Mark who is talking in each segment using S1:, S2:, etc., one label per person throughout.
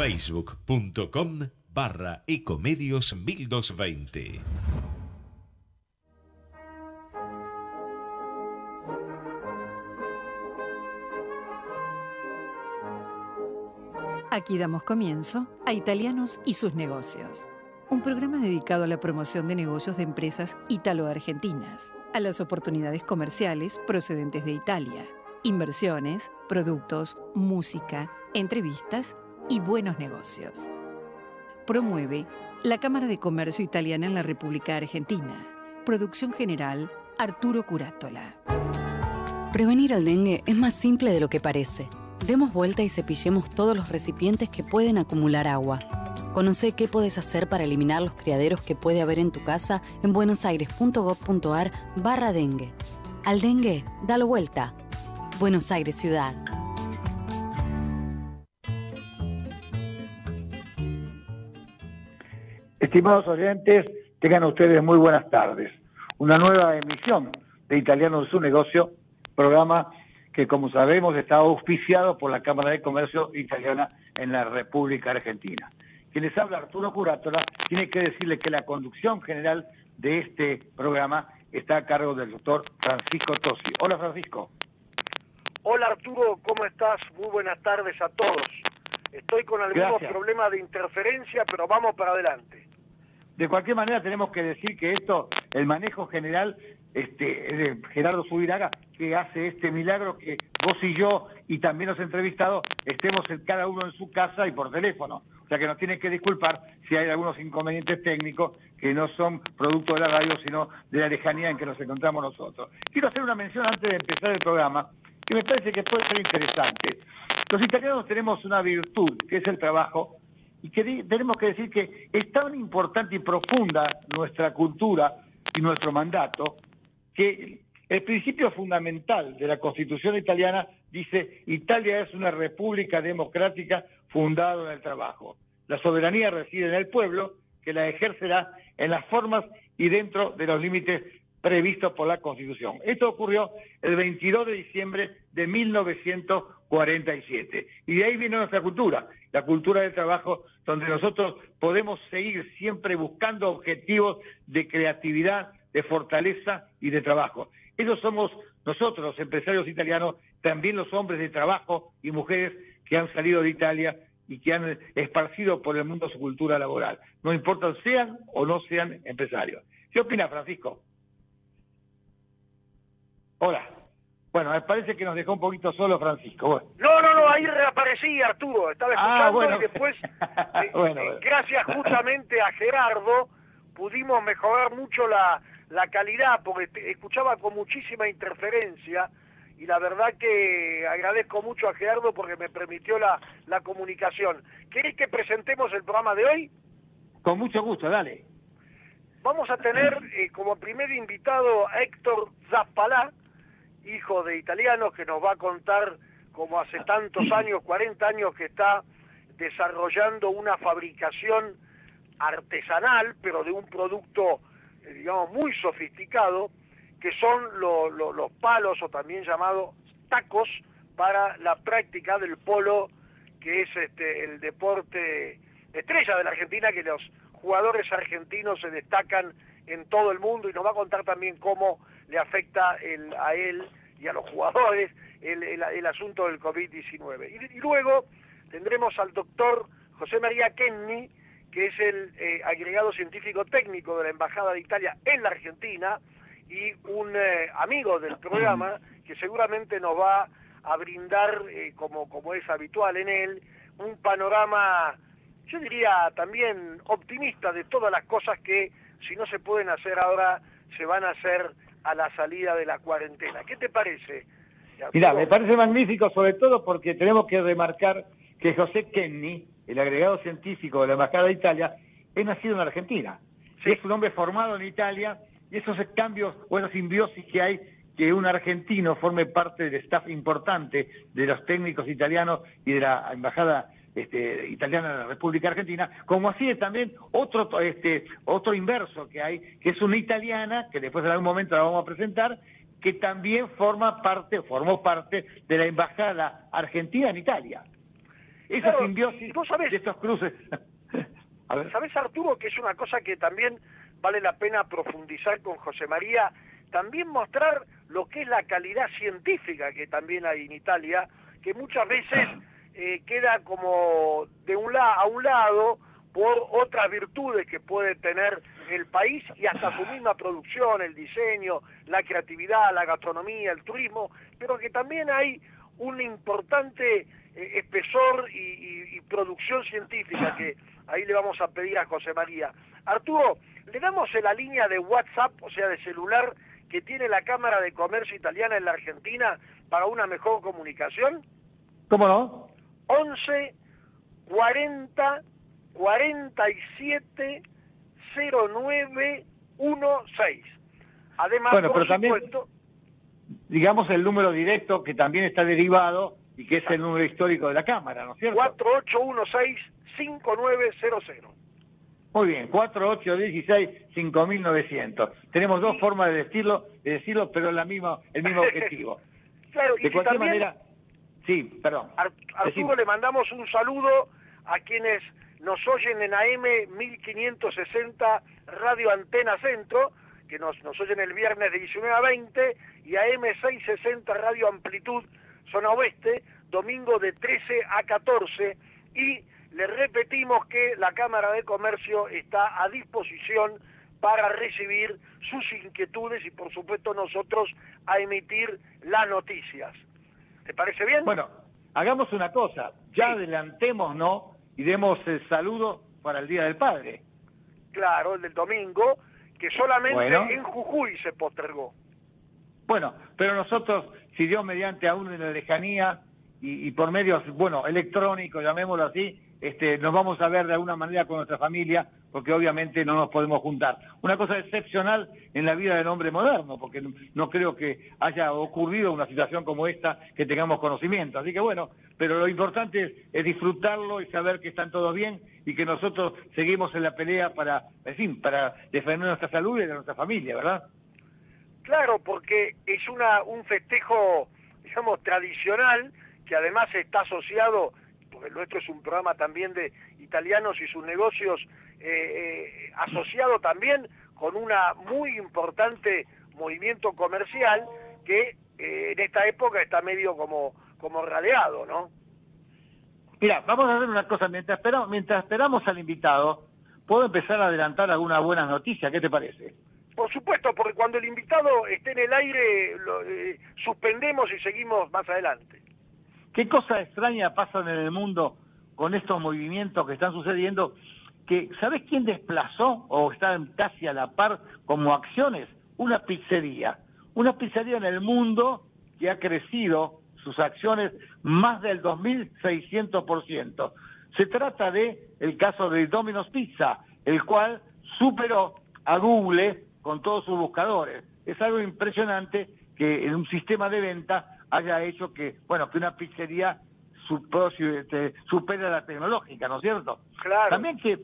S1: facebook.com barra ecomedios 1220.
S2: Aquí damos comienzo a Italianos y sus negocios, un programa dedicado a la promoción de negocios de empresas italo-argentinas, a las oportunidades comerciales procedentes de Italia, inversiones, productos, música, entrevistas y buenos negocios. Promueve la Cámara de Comercio Italiana en la República Argentina. Producción general, Arturo Curátola.
S3: Prevenir el dengue es más simple de lo que parece. Demos vuelta y cepillemos todos los recipientes que pueden acumular agua. Conoce qué puedes hacer para eliminar los criaderos que puede haber en tu casa en buenosaires.gov.ar barra dengue. Al dengue, dalo vuelta. Buenos Aires Ciudad.
S4: Estimados oyentes, tengan ustedes muy buenas tardes. Una nueva emisión de Italiano de su negocio, programa que como sabemos está auspiciado por la Cámara de Comercio Italiana en la República Argentina. Quien les habla Arturo Curátola, tiene que decirle que la conducción general de este programa está a cargo del doctor Francisco Tosi. Hola Francisco.
S5: Hola Arturo, ¿cómo estás? Muy buenas tardes a todos. Estoy con algunos
S4: Gracias.
S5: problemas de interferencia, pero vamos para adelante.
S4: De cualquier manera tenemos que decir que esto, el manejo general este, Gerardo Subiraga, que hace este milagro que vos y yo y también los entrevistados estemos cada uno en su casa y por teléfono. O sea que nos tienen que disculpar si hay algunos inconvenientes técnicos que no son producto de la radio, sino de la lejanía en que nos encontramos nosotros. Quiero hacer una mención antes de empezar el programa, que me parece que puede ser interesante. Los italianos tenemos una virtud, que es el trabajo, y que tenemos que decir que es tan importante y profunda nuestra cultura y nuestro mandato que el principio fundamental de la Constitución italiana dice Italia es una república democrática fundada en el trabajo. La soberanía reside en el pueblo que la ejercerá en las formas y dentro de los límites previstos por la Constitución. Esto ocurrió el 22 de diciembre de 1947. Y de ahí viene nuestra cultura, la cultura del trabajo, donde nosotros podemos seguir siempre buscando objetivos de creatividad, de fortaleza y de trabajo. Esos somos nosotros, los empresarios italianos, también los hombres de trabajo y mujeres que han salido de Italia y que han esparcido por el mundo su cultura laboral. No importa sean o no sean empresarios. ¿Qué opina Francisco? Hola. Bueno, me parece que nos dejó un poquito solo Francisco. Bueno.
S5: No, no, no, ahí reaparecí Arturo, estaba
S4: Ah,
S5: escuchando
S4: bueno.
S5: y después, eh,
S4: Bueno,
S5: eh,
S4: bueno.
S5: gracias justamente a Gerardo, pudimos mejorar mucho la, la calidad, porque te- escuchaba con muchísima interferencia, y la verdad que agradezco mucho a Gerardo porque me permitió la, la comunicación. ¿Querés que presentemos el programa de hoy?
S4: Con mucho gusto, dale.
S5: Vamos a tener eh, como primer invitado a Héctor Zappalá, hijo de italianos, que nos va a contar como hace tantos años, 40 años que está desarrollando una fabricación artesanal, pero de un producto, eh, digamos, muy sofisticado, que son lo- lo- los palos o también llamados tacos para la práctica del polo, que es este, el deporte estrella de la Argentina, que los jugadores argentinos se destacan en todo el mundo y nos va a contar también cómo le afecta a él y a los jugadores el, asunto del COVID-19. Y, luego tendremos al doctor José María Kenny, que es el eh, agregado científico técnico de la Embajada de Italia en la Argentina y un eh, amigo del programa que seguramente nos va a brindar, eh, como es habitual en él, un panorama, yo diría también optimista de todas las cosas que si no se pueden hacer ahora, se van a hacer a la salida de la cuarentena. ¿Qué te parece?
S4: Mira, me parece magnífico, sobre todo porque tenemos que remarcar que José Kenny, el agregado científico de la Embajada de Italia, es nacido en Argentina.
S5: Sí.
S4: Es un hombre formado en Italia y esos cambios o esa simbiosis que hay que un argentino forme parte del staff importante de los técnicos italianos y de la Embajada este, italiana de la República Argentina, como así es también otro, este, otro inverso que hay, que es una italiana, que después en algún momento la vamos a presentar, que también forma parte, formó parte de la Embajada Argentina en Italia. esa simbiosis de estos cruces.
S5: ¿Sabes, Arturo, que es una cosa que también vale la pena profundizar con José María? También mostrar lo que es la calidad científica que también hay en Italia, que muchas veces eh, queda como de un a un lado por otras virtudes que puede tener el país y hasta su misma producción, el diseño, la creatividad, la gastronomía, el turismo, pero que también hay un importante eh, espesor y, y, producción científica que ahí le vamos a pedir a José María. Arturo, le damos en la línea de WhatsApp, o sea, de celular, que tiene la Cámara de Comercio Italiana en la Argentina para una mejor comunicación.
S4: ¿Cómo no?
S5: 11 40 47 0916. Además,
S4: bueno, pero también, digamos el número directo que también está derivado y que es el número histórico de la Cámara, ¿no es cierto?
S5: 4816-5900.
S4: Muy bien, 4816-5900. Tenemos dos formas de decirlo, de decirlo pero la misma, el mismo objetivo.
S5: claro, y de cualquier manera,
S4: sí, perdón.
S5: Arturo, le mandamos un saludo a quienes nos oyen en AM 1560 Radio Antena Centro, que nos, nos oyen el viernes de 19 a 20, y AM 660 Radio Amplitud Zona Oeste, domingo de 13 a 14, y le repetimos que la Cámara de Comercio está a disposición para recibir sus inquietudes y por supuesto nosotros a emitir las noticias. ¿Te parece bien?
S4: Bueno, hagamos una cosa, ya adelantemos, ¿no? y demos el saludo para el Día del Padre.
S5: Claro, el del domingo, que solamente en Jujuy se postergó.
S4: Bueno, pero nosotros, si Dios mediante aún en la lejanía y, y por medios, bueno, electrónicos, llamémoslo así, este, nos vamos a ver de alguna manera con nuestra familia, porque obviamente no nos podemos juntar. Una cosa excepcional en la vida del hombre moderno, porque no, creo que haya ocurrido una situación como esta que tengamos conocimiento. Así que bueno, pero lo importante es, disfrutarlo y saber que están todos bien y que nosotros seguimos en la pelea para, en fin, para defender nuestra salud y de nuestra familia, ¿verdad?
S5: Claro, porque es una, un festejo, digamos, tradicional que además está asociado porque nuestro es un programa también de italianos y sus negocios, eh, eh, asociado también con una muy importante movimiento comercial que eh, en esta época está medio como, como raleado, ¿no?
S4: Mira, vamos a hacer una cosa, mientras esperamos, mientras esperamos al invitado, puedo empezar a adelantar algunas buenas noticias, ¿qué te parece?
S5: Por supuesto, porque cuando el invitado esté en el aire, lo, suspendemos y seguimos más adelante.
S4: ¿Qué cosas extrañas pasan en el mundo con estos movimientos que están sucediendo? Que, ¿Sabes quién desplazó o está casi a la par como acciones? Una pizzería. Una pizzería en el mundo que ha crecido sus acciones más del 2.600%. Se trata de el caso de Domino's Pizza, el cual superó a Google con todos sus buscadores. Es algo impresionante que en un sistema de venta haya hecho que, bueno, que una pizzería este, supere la tecnológica, ¿no es cierto?
S5: Claro.
S4: También que,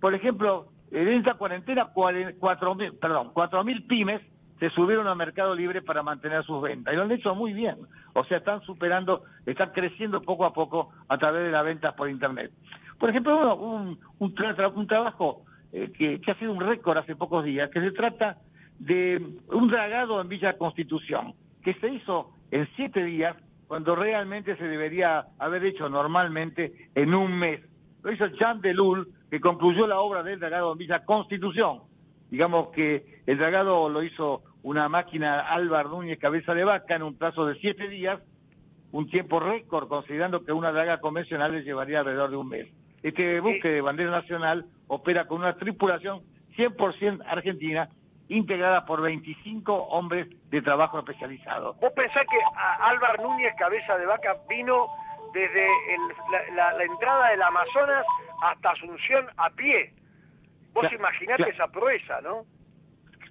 S4: por ejemplo, en esta cuarentena, cuatro mil, perdón, cuatro mil pymes se subieron al mercado libre para mantener sus ventas. Y lo han hecho muy bien. O sea, están superando, están creciendo poco a poco a través de las ventas por Internet. Por ejemplo, un, un, un trabajo eh, que, que ha sido un récord hace pocos días, que se trata de un dragado en Villa Constitución, que se hizo en siete días cuando realmente se debería haber hecho normalmente en un mes. Lo hizo Jean Delul, que concluyó la obra del dragado en Villa Constitución. Digamos que el dragado lo hizo una máquina Álvaro Núñez Cabeza de Vaca en un plazo de siete días, un tiempo récord, considerando que una draga convencional le llevaría alrededor de un mes. Este buque de bandera nacional opera con una tripulación 100% argentina integrada por 25 hombres de trabajo especializado.
S5: ¿Vos pensás que Álvaro Núñez, cabeza de vaca, vino desde la, entrada del Amazonas hasta Asunción a pie? Vos imaginate esa proeza, ¿no?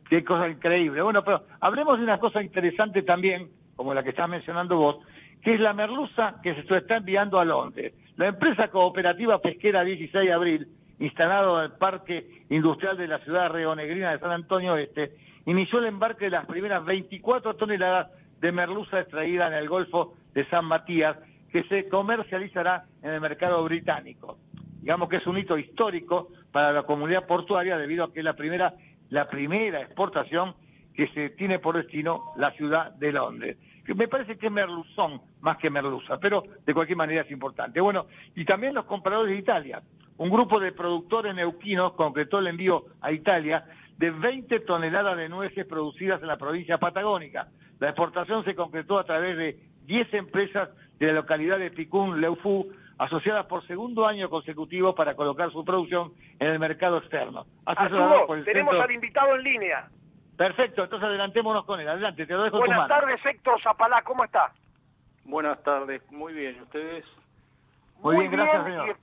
S4: Qué cosa increíble. Bueno, pero hablemos de una cosa interesante también, como la que estás mencionando vos, que es la merluza que se está enviando a Londres. La empresa cooperativa pesquera 16 de abril instalado en el Parque Industrial de la ciudad reonegrina de San Antonio Este, inició el embarque de las primeras 24 toneladas de merluza extraída en el Golfo de San Matías que se comercializará en el mercado británico. Digamos que es un hito histórico para la comunidad portuaria debido a que es la primera, la primera exportación que se tiene por destino la ciudad de Londres. Me parece que es Merluzón más que Merluza, pero de cualquier manera es importante. Bueno, y también los compradores de Italia. Un grupo de productores neuquinos concretó el envío a Italia de 20 toneladas de nueces producidas en la provincia patagónica. La exportación se concretó a través de 10 empresas de la localidad de Picún, Leufú, asociadas por segundo año consecutivo para colocar su producción en el mercado externo.
S5: Arturo, tenemos al invitado en línea.
S4: Perfecto, entonces adelantémonos con él. Adelante, te lo dejo
S5: Buenas tardes, Héctor Zapalá, ¿cómo está?
S6: Buenas tardes, muy bien, ¿ustedes?
S4: Muy, bien, gracias, señor.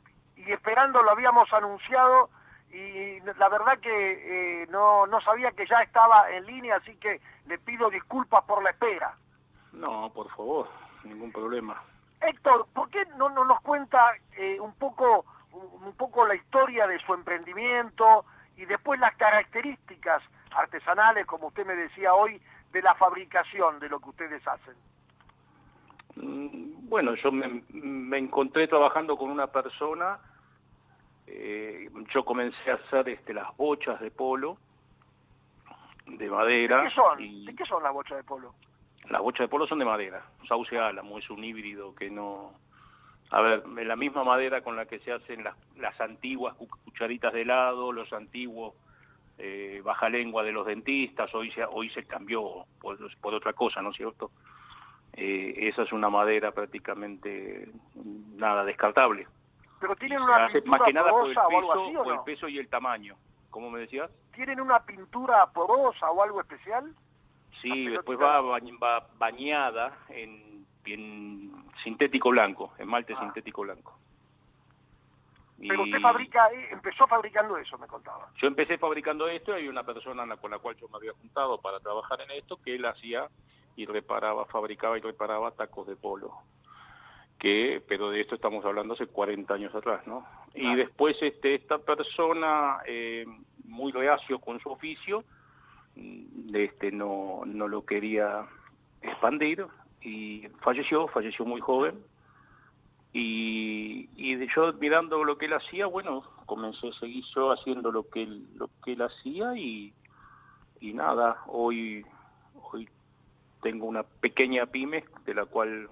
S5: Y, esperando, lo habíamos anunciado y la verdad que eh, no, no sabía que ya estaba en línea, así que le pido disculpas por la espera.
S6: No, por favor, ningún problema.
S5: Héctor, ¿por qué no, no nos cuenta eh, un poco un poco la historia de su emprendimiento y después las características artesanales, como usted me decía hoy, de la fabricación de lo que ustedes hacen?
S6: Mm, bueno, yo me, encontré trabajando con una persona, eh, yo comencé a hacer este, las bochas de polo, de madera.
S5: ¿De qué son, ¿De qué son las bochas de polo?
S6: Las bochas de polo son de madera, sauce álamo, es un híbrido que no... A ver, la misma madera con la que se hacen las, las antiguas cucharitas de helado, los antiguos eh, baja lengua de los dentistas, hoy se, hoy se cambió por, otra cosa, ¿no es cierto? Eh, esa es una madera prácticamente nada descartable.
S5: Pero tienen una pintura más que nada por el, peso, o algo así, ¿o
S6: el peso y el tamaño, ¿cómo me decías?
S5: ¿Tienen una pintura porosa o algo especial?
S6: Sí, después va, va bañada en, sintético blanco, en malte ah. sintético blanco.
S5: Pero usted fabrica, eh, empezó fabricando eso, me contaba.
S6: Yo empecé fabricando esto y hay una persona con la cual yo me había juntado para trabajar en esto que él hacía y reparaba, fabricaba y reparaba tacos de polo. Que, pero de esto estamos hablando hace 40 años atrás, ¿no? Y después este, esta persona, eh, muy reacio con su oficio, mm, este, no, no lo quería expandir y falleció, falleció muy joven y, y yo mirando lo que él hacía, bueno, comencé a seguir yo haciendo lo que él, lo que él hacía y, y nada, hoy, hoy tengo una pequeña pyme de la cual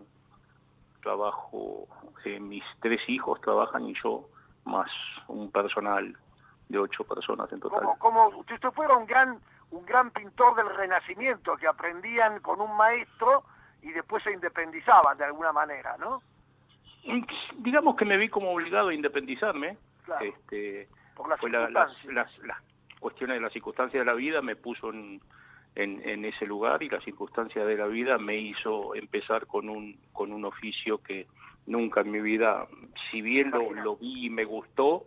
S6: trabajo, eh, mis tres hijos trabajan y yo más un personal de ocho personas en total.
S5: Como, como usted fuera un gran, un gran pintor del Renacimiento, que aprendían con un maestro y después se independizaban de alguna manera, ¿no?
S6: digamos que me vi como obligado a independizarme. Este,
S5: Por las,
S6: las, cuestiones de las circunstancias de la vida me puso en, en, ese lugar y las circunstancias de la vida me hizo empezar con un, con un oficio que nunca en mi vida, si bien lo, lo vi y me gustó,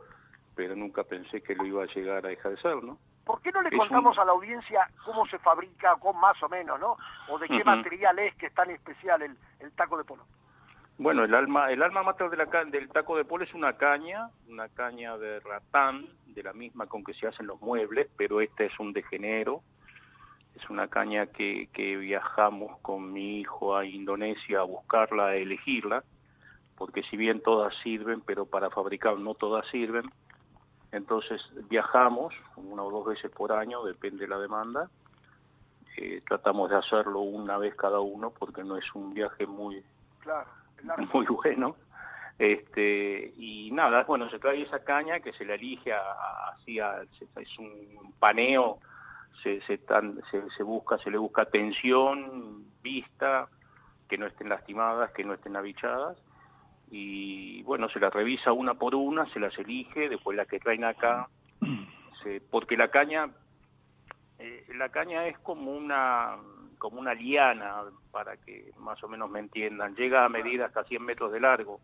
S6: pero nunca pensé que lo iba a llegar a ejercer, ¿no?
S5: ¿Por qué no le contamos a la audiencia cómo se fabrica, con más o menos, ¿no? O de qué material es que es tan especial el, el taco de polo.
S6: Bueno, el alma, el alma mater de la, del taco de polo es una caña, una caña de ratán, de la misma con que se hacen los muebles, pero este es un degenero. Es una caña que, que viajamos con mi hijo a Indonesia a buscarla, a elegirla, porque si bien todas sirven, pero para fabricar no todas sirven. Entonces viajamos una o dos veces por año, depende de la demanda. Eh, tratamos de hacerlo una vez cada uno porque no es un viaje muy...
S5: Claro
S6: muy bueno. Este, y nada, bueno, se trae esa caña que se le elige así, es un paneo, se, se, se, busca, se le busca tensión, vista, que no estén lastimadas, que no estén abichadas, y bueno, se las revisa una por una, se las elige, después las que traen acá, porque la caña, eh, la caña es como una como una liana, para que más o menos me entiendan. Llega a medir hasta 100 metros de largo.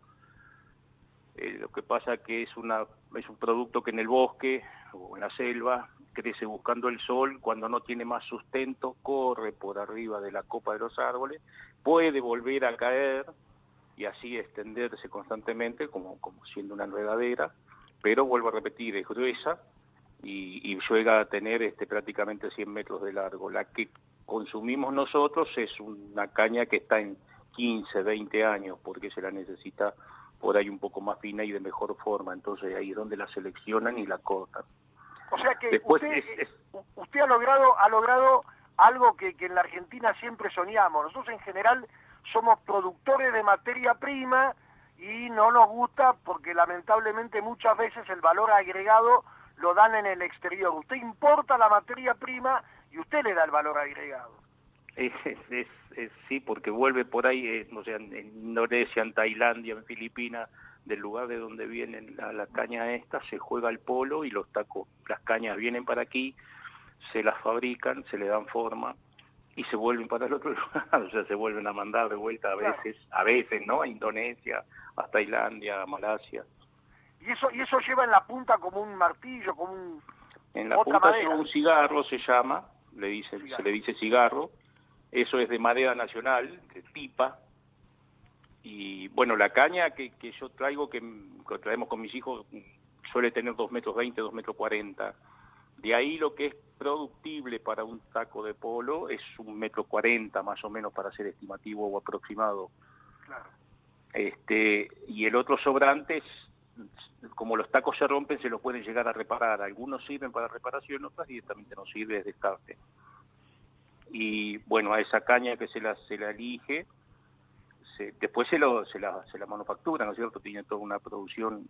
S6: Eh, lo que pasa que es, una, es un producto que en el bosque o en la selva crece buscando el sol, cuando no tiene más sustento, corre por arriba de la copa de los árboles, puede volver a caer y así extenderse constantemente como, como siendo una enredadera, pero vuelvo a repetir, es gruesa y, y llega a tener este, prácticamente 100 metros de largo. La que consumimos nosotros es una caña que está en 15, 20 años, porque se la necesita por ahí un poco más fina y de mejor forma, entonces ahí es donde la seleccionan y la cortan.
S5: O sea que usted, usted, ha logrado, ha logrado algo que, que en la Argentina siempre soñamos. Nosotros en general somos productores de materia prima y no nos gusta porque lamentablemente muchas veces el valor agregado lo dan en el exterior. Usted importa la materia prima y usted le da el valor agregado.
S6: Es, sí, porque vuelve por ahí, eh, no sé, en Indonesia, en Tailandia, en Filipinas, del lugar de donde viene la, la, caña esta, se juega el polo y los tacos, las cañas vienen para aquí, se las fabrican, se le dan forma y se vuelven para el otro lugar, o sea, se vuelven a mandar de vuelta a veces, a veces, ¿no? A Indonesia, a Tailandia, a Malasia.
S5: Y eso, y eso lleva en la punta como un martillo, como un...
S6: En la punta lleva un cigarro, se llama, le dice, se le dice cigarro, eso es de madera nacional, de pipa, y bueno, la caña que, que yo traigo, que, que, traemos con mis hijos, suele tener 2 metros 20, 2 metros 40. De ahí lo que es productible para un taco de polo es un metro 40 más o menos para ser estimativo o aproximado. Claro. Este, y el otro sobrante es como los tacos se rompen, se los pueden llegar a reparar. Algunos sirven para reparación, otras directamente no sirve de descarte. Y bueno, a esa caña que se la, se la elige, después se, lo, se, la, se la manufactura, ¿no es cierto? Tiene toda una producción,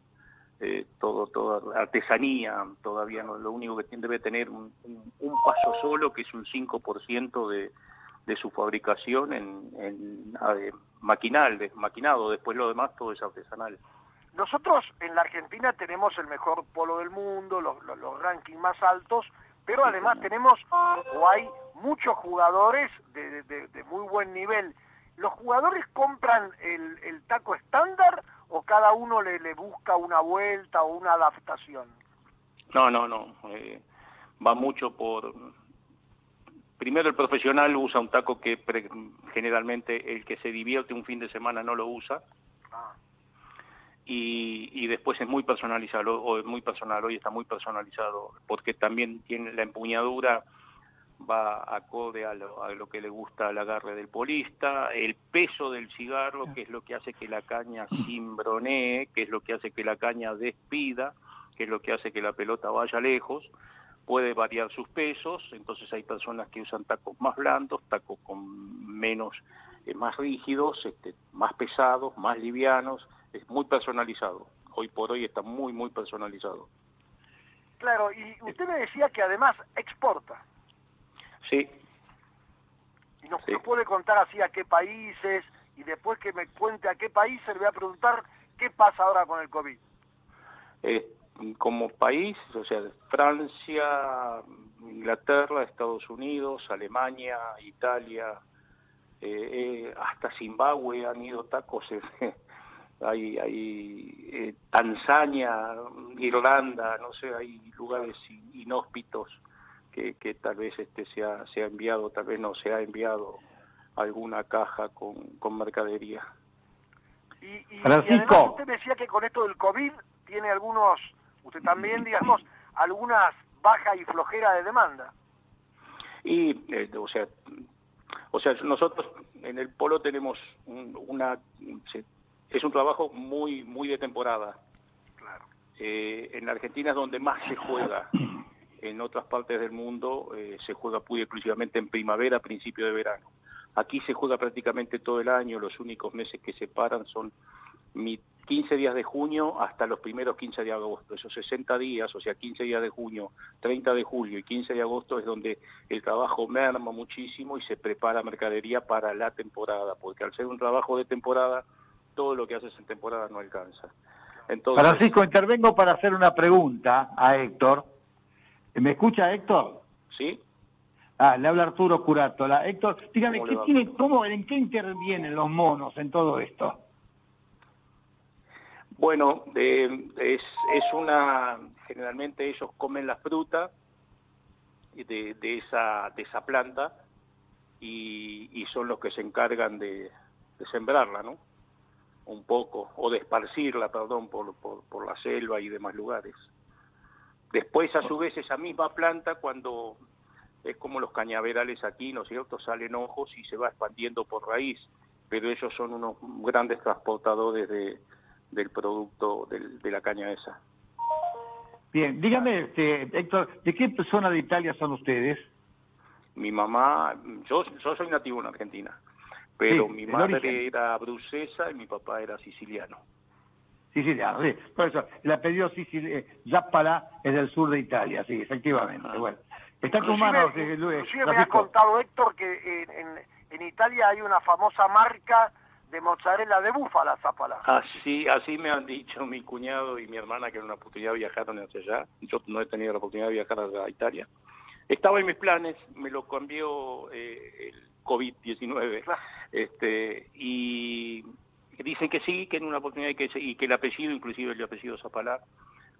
S6: eh, todo, toda artesanía, todavía no, lo único que tiene, debe tener un, un, paso solo, que es un 5% de, de su fabricación en, en maquinal, maquinado, después lo demás todo es artesanal.
S5: Nosotros en la Argentina tenemos el mejor polo del mundo, los, los, rankings más altos, pero además tenemos o hay muchos jugadores de, de, de, muy buen nivel. ¿Los jugadores compran el, el taco estándar o cada uno le, le, busca una vuelta o una adaptación?
S6: No, no, no. Eh, va mucho por... Primero el profesional usa un taco que generalmente el que se divierte un fin de semana no lo usa. Ah y, después es muy personalizado, o es muy personal, hoy está muy personalizado, porque también tiene la empuñadura, va acorde a lo, a lo que le gusta al agarre del polista, el peso del cigarro, que es lo que hace que la caña cimbronee, que es lo que hace que la caña despida, que es lo que hace que la pelota vaya lejos, puede variar sus pesos, entonces hay personas que usan tacos más blandos, tacos con menos, eh, más rígidos, este, más pesados, más livianos, es muy personalizado. Hoy por hoy está muy, muy personalizado.
S5: Claro, y usted me decía que además exporta.
S6: Sí.
S5: Y nos, puede contar así a qué países, y después que me cuente a qué países, le voy a preguntar qué pasa ahora con el COVID.
S6: Eh, como país, o sea, Francia, Inglaterra, Estados Unidos, Alemania, Italia, eh, eh, hasta Zimbabue han ido tacos hay, hay eh, Tanzania, Irlanda, no sé, hay lugares inhóspitos que, que tal vez este se ha, se ha enviado, tal vez no se ha enviado alguna caja con, con mercadería.
S5: Y, y, Francisco. usted decía que con esto del COVID tiene algunos, usted también, digamos, algunas bajas y flojera de demanda.
S6: Y, eh, o sea, o sea, nosotros en el polo tenemos una, es un trabajo muy, muy de temporada. Claro. Eh, en Argentina es donde más se juega. En otras partes del mundo eh, se juega muy exclusivamente en primavera, principio de verano. Aquí se juega prácticamente todo el año, los únicos meses que se paran son 15 días de junio hasta los primeros 15 de agosto. Esos 60 días, o sea, 15 días de junio, 30 de julio y 15 de agosto es donde el trabajo merma muchísimo y se prepara mercadería para la temporada, porque al ser un trabajo de temporada todo lo que haces en temporada no alcanza.
S4: Entonces, Francisco, intervengo para hacer una pregunta a Héctor. ¿Me escucha Héctor?
S6: Sí.
S4: Ah, le habla Arturo Curato. Héctor, dígame, ¿qué tiene, cómo, ¿en qué intervienen los monos en todo esto?
S6: Bueno, eh, es, es una, generalmente ellos comen la fruta de, de, esa, de esa planta y, y son los que se encargan de, de sembrarla, ¿no? un poco, o de esparcirla, perdón, por, por, por, la selva y demás lugares. Después, a su vez, esa misma planta, cuando es como los cañaverales aquí, ¿no es cierto?, salen ojos y se va expandiendo por raíz. pero ellos son unos grandes transportadores de, del producto de la caña esa.
S4: Bien, dígame, este, Héctor, ¿de qué zona de Italia son ustedes?
S6: Mi mamá, yo, yo soy nativo en Argentina, pero mi madre era brucesa y mi papá era siciliano.
S4: Siciliano, sí. Por eso, el apellido Sicil eh, Zappala es del sur de Italia, sí, efectivamente. Ah. Bueno, está en tus manos,
S5: eh, Luis. me ha contado Héctor que en, en Italia hay una famosa marca de mozzarella de búfala, Zapala.
S6: Así, así me han dicho mi cuñado y mi hermana que en una oportunidad viajaron hacia allá. Yo no he tenido la oportunidad de viajar a Italia. Estaba en mis planes, me lo cambió eh, el COVID-19. Este, y dicen que sí, que en una oportunidad y que, y que el apellido, inclusive el apellido Zapala,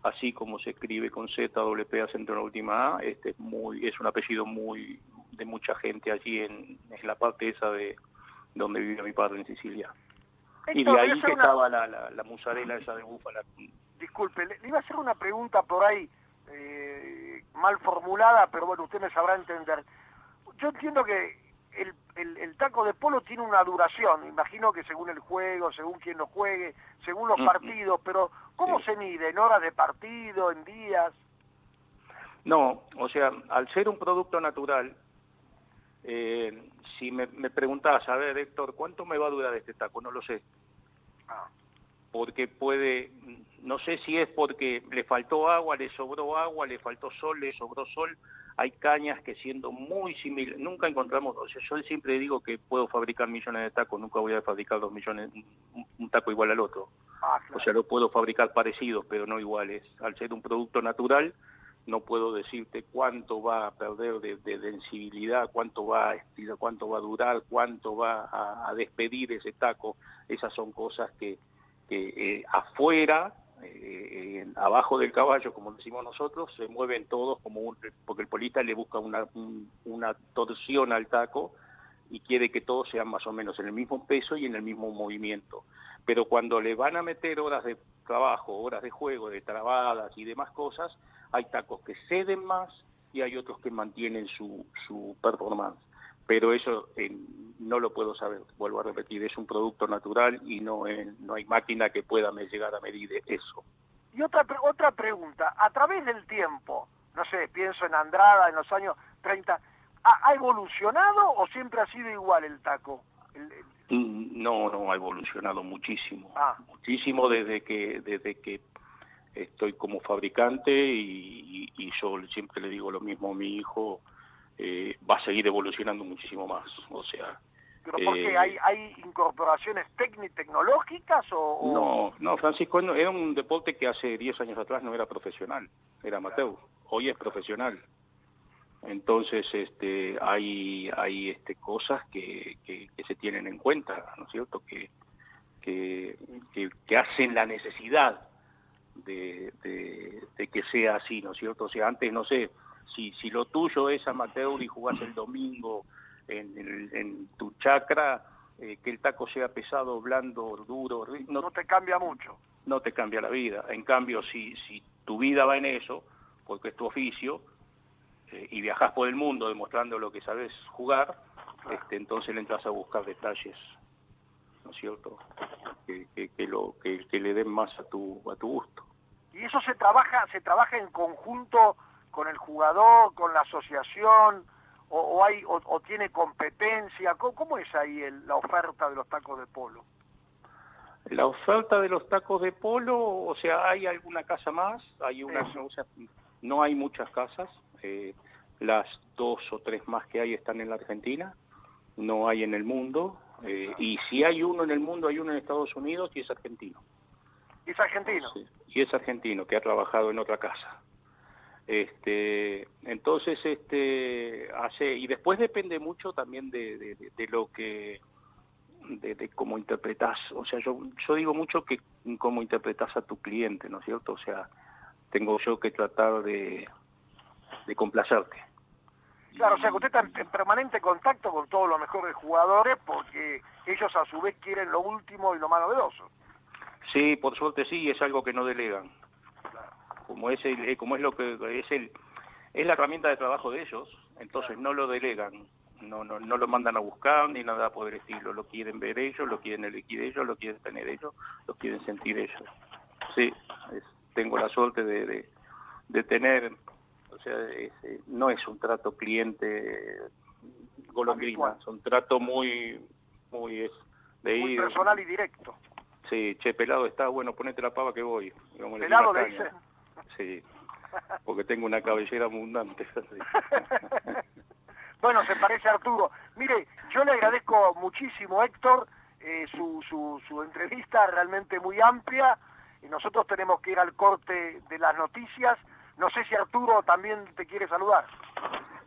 S6: así como se escribe con Z, doble P, acento en la última A, este, muy, es un apellido muy de mucha gente allí en, en la parte esa de donde vivía mi padre en Sicilia. y de ahí que estaba la, la, la, musarela esa de búfala.
S5: Disculpe, le, iba a hacer una pregunta por ahí eh, mal formulada, pero bueno, usted me sabrá entender. Yo entiendo que el, el, taco de polo tiene una duración, imagino que según el juego, según quien lo juegue, según los mm, partidos, pero ¿cómo se mide? ¿En horas de partido, en días?
S6: No, o sea, al ser un producto natural, eh, si me, me preguntas, a ver, Héctor, ¿cuánto me va a durar este taco? No lo sé. Ah. Porque puede, no sé si es porque le faltó agua, le sobró agua, le faltó sol, le sobró sol. Hay cañas que siendo muy similares, nunca encontramos, o sea, yo siempre digo que puedo fabricar millones de tacos, nunca voy a fabricar dos millones, un, taco igual al otro. Ah, o sea, lo puedo fabricar parecidos, pero no iguales. Al ser un producto natural, no puedo decirte cuánto va a perder de, de densibilidad, cuánto va a cuánto va a durar, cuánto va a, despedir ese taco. Esas son cosas que, eh, afuera, eh, abajo del caballo, como decimos nosotros, se mueven todos como un, porque el polista le busca una, una torsión al taco y quiere que todos sean más o menos en el mismo peso y en el mismo movimiento. Pero cuando le van a meter horas de trabajo, horas de juego, de trabadas y demás cosas, hay tacos que ceden más y hay otros que mantienen su, su performance. Pero eso eh, no lo puedo saber, vuelvo a repetir, es un producto natural y no, eh, no hay máquina que pueda llegar a medir eso.
S5: Y otra, otra pregunta, a través del tiempo, no sé, pienso en Andrada en los años 30, ¿ha, evolucionado o siempre ha sido igual el taco?
S6: Mm, no, no, ha evolucionado muchísimo, ah. muchísimo desde que, desde que estoy como fabricante y, yo siempre le digo lo mismo a mi hijo, eh, va a seguir evolucionando muchísimo más, o sea...
S5: ¿Pero por qué? Eh, ¿Hay, ¿Hay incorporaciones tecnológicas o,
S6: No, no, Francisco, era un deporte que hace 10 años atrás no era profesional, era amateur, hoy es profesional. Entonces este, hay, hay este, cosas que, que, se tienen en cuenta, ¿no es cierto? Que, que, que hacen la necesidad de, que sea así, ¿no es cierto? O sea, antes, no sé, si, si lo tuyo es amateur y jugás el domingo en, en tu chacra, eh, que el taco sea pesado, blando, duro,
S5: no, te cambia mucho.
S6: No te cambia la vida. En cambio, si, si tu vida va en eso, porque es tu oficio, eh, y viajas por el mundo demostrando lo que sabes jugar, este, entonces le entras a buscar detalles ¿no es cierto? Que, que, lo, que, que, le den más a tu, a tu gusto.
S5: ¿Y eso se trabaja, se trabaja en conjunto con el jugador, con la asociación, o, hay, o, tiene competencia? ¿Cómo, es ahí la oferta de los tacos de polo?
S6: La oferta de los tacos de polo, o sea, hay alguna casa más, hay una, no hay muchas casas, eh, las dos o tres más que hay están en la Argentina, no hay en el mundo, eh, y si hay uno en el mundo, hay uno en Estados Unidos y es argentino.
S5: ¿Y es argentino?
S6: y es argentino, que ha trabajado en otra casa. Este, entonces, este, hace, y después depende mucho también de, lo que, de, cómo interpretas, o sea, yo, yo digo mucho que cómo interpretas a tu cliente, ¿no es cierto? O sea, tengo yo que tratar de, de complacerte.
S5: Claro, o sea que usted está en permanente contacto con todos los mejores jugadores porque ellos a su vez quieren lo último y lo más novedoso.
S6: Sí, por suerte sí, es algo que no delegan. Como es, el, como es lo que es el es la herramienta de trabajo de ellos, entonces no lo delegan. no, no, no lo mandan a buscar ni nada por el estilo, lo quieren ver ellos, lo quieren elegir ellos, lo quieren tener ellos, lo quieren sentir ellos. Sí, tengo la suerte de, de, tener, o sea, eh, no es un trato cliente golondrina, es un trato muy, muy, es
S5: de muy personal y directo.
S6: Sí, che, pelado está, bueno, ponete la pava que voy.
S5: ¿Pelado le dice?
S6: Sí, porque tengo una cabellera abundante.
S5: bueno, se parece a Arturo. Mire, yo le agradezco muchísimo, Héctor, eh, su, su, su entrevista realmente muy amplia. Y nosotros tenemos que ir al corte de las noticias. No sé si Arturo también te quiere saludar.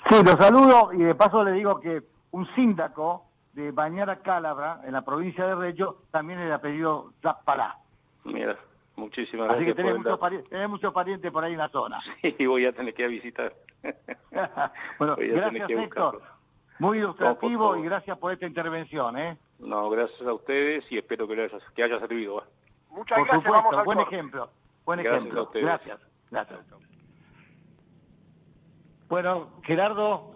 S4: Sí, lo saludo y de paso le digo que un síndaco de Bañara Cálabra, en la provincia de Reggio, también el apellido Zappalá.
S6: Mira, muchísimas gracias.
S4: Así que tenés muchos, parientes, muchos parientes por ahí en la zona.
S6: Sí, voy a tener que ir a visitar.
S4: bueno, gracias Héctor. Muy ilustrativo y gracias por esta intervención. ¿eh?
S6: No, gracias a ustedes y espero que, les haya, que haya servido.
S5: Muchas
S4: por
S5: gracias.
S4: Supuesto, buen ejemplo. Buen ejemplo. Gracias. Gracias. Bueno, Gerardo,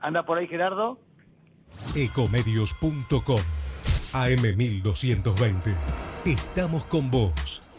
S4: anda por ahí Gerardo.
S1: Ecomedios.com AM1220. Estamos con vos.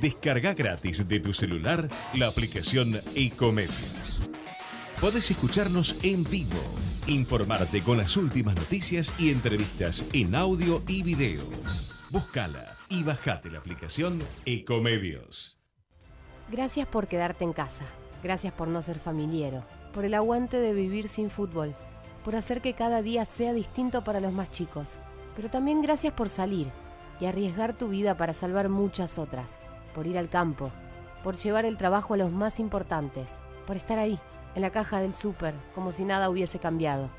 S1: Descarga gratis de tu celular la aplicación Ecomedios. Podés escucharnos en vivo, informarte con las últimas noticias y entrevistas en audio y video. Búscala y bajate la aplicación Ecomedios.
S7: Gracias por quedarte en casa. Gracias por no ser familiero. Por el aguante de vivir sin fútbol. Por hacer que cada día sea distinto para los más chicos. Pero también gracias por salir y arriesgar tu vida para salvar muchas otras por ir al campo, por llevar el trabajo a los más importantes, por estar ahí, en la caja del súper, como si nada hubiese cambiado.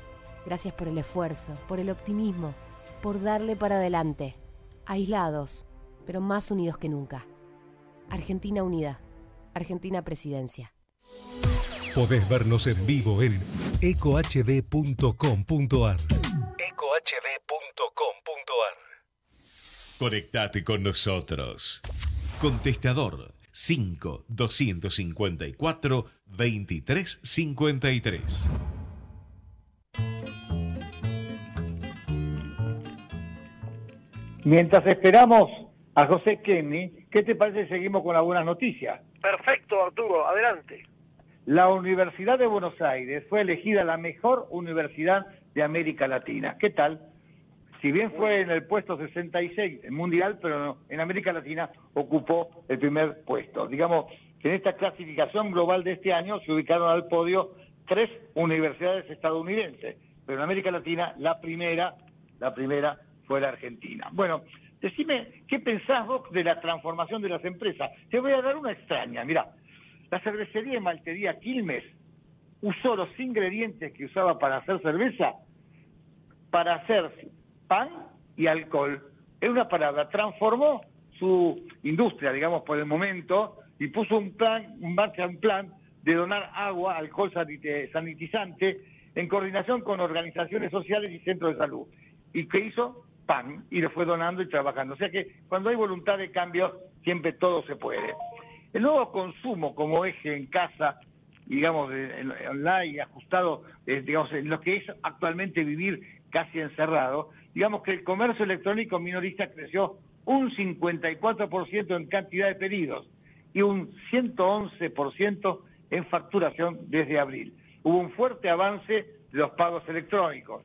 S7: Gracias por el esfuerzo, por el optimismo, por darle para adelante, aislados, pero más unidos que nunca. Argentina Unida, Argentina Presidencia.
S1: Podés vernos en vivo en ecohd.com.ar. ecohd.com.ar. Conectate con nosotros. Contestador 5 254 2353.
S4: Mientras esperamos a José Kenny, ¿qué te parece si seguimos con algunas noticias?
S5: Perfecto, Arturo, adelante.
S4: La Universidad de Buenos Aires fue elegida la mejor universidad de América Latina. ¿Qué tal? Si bien fue en el puesto 66 en mundial, pero en América Latina ocupó el primer puesto. Digamos que en esta clasificación global de este año se ubicaron al podio tres universidades estadounidenses, pero en América Latina la primera, la primera fue la Argentina. Bueno, decime, ¿qué pensás vos de la transformación de las empresas? Te voy a dar una extraña, mira, la cervecería y maltería Quilmes usó los ingredientes que usaba para hacer cerveza para hacer pan y alcohol. Es una palabra, transformó su industria, digamos, por el momento, y puso un plan, un marcha un plan de donar agua, alcohol sanitizante, en coordinación con organizaciones sociales y centros de salud. ¿Y qué hizo? Pan, y lo fue donando y trabajando. O sea que cuando hay voluntad de cambio, siempre todo se puede. El nuevo consumo como eje en casa, digamos, online, ajustado, eh, digamos, en lo que es actualmente vivir casi encerrado, digamos que el comercio electrónico minorista creció un 54% en cantidad de pedidos y un 111% en facturación desde abril. Hubo un fuerte avance de los pagos electrónicos.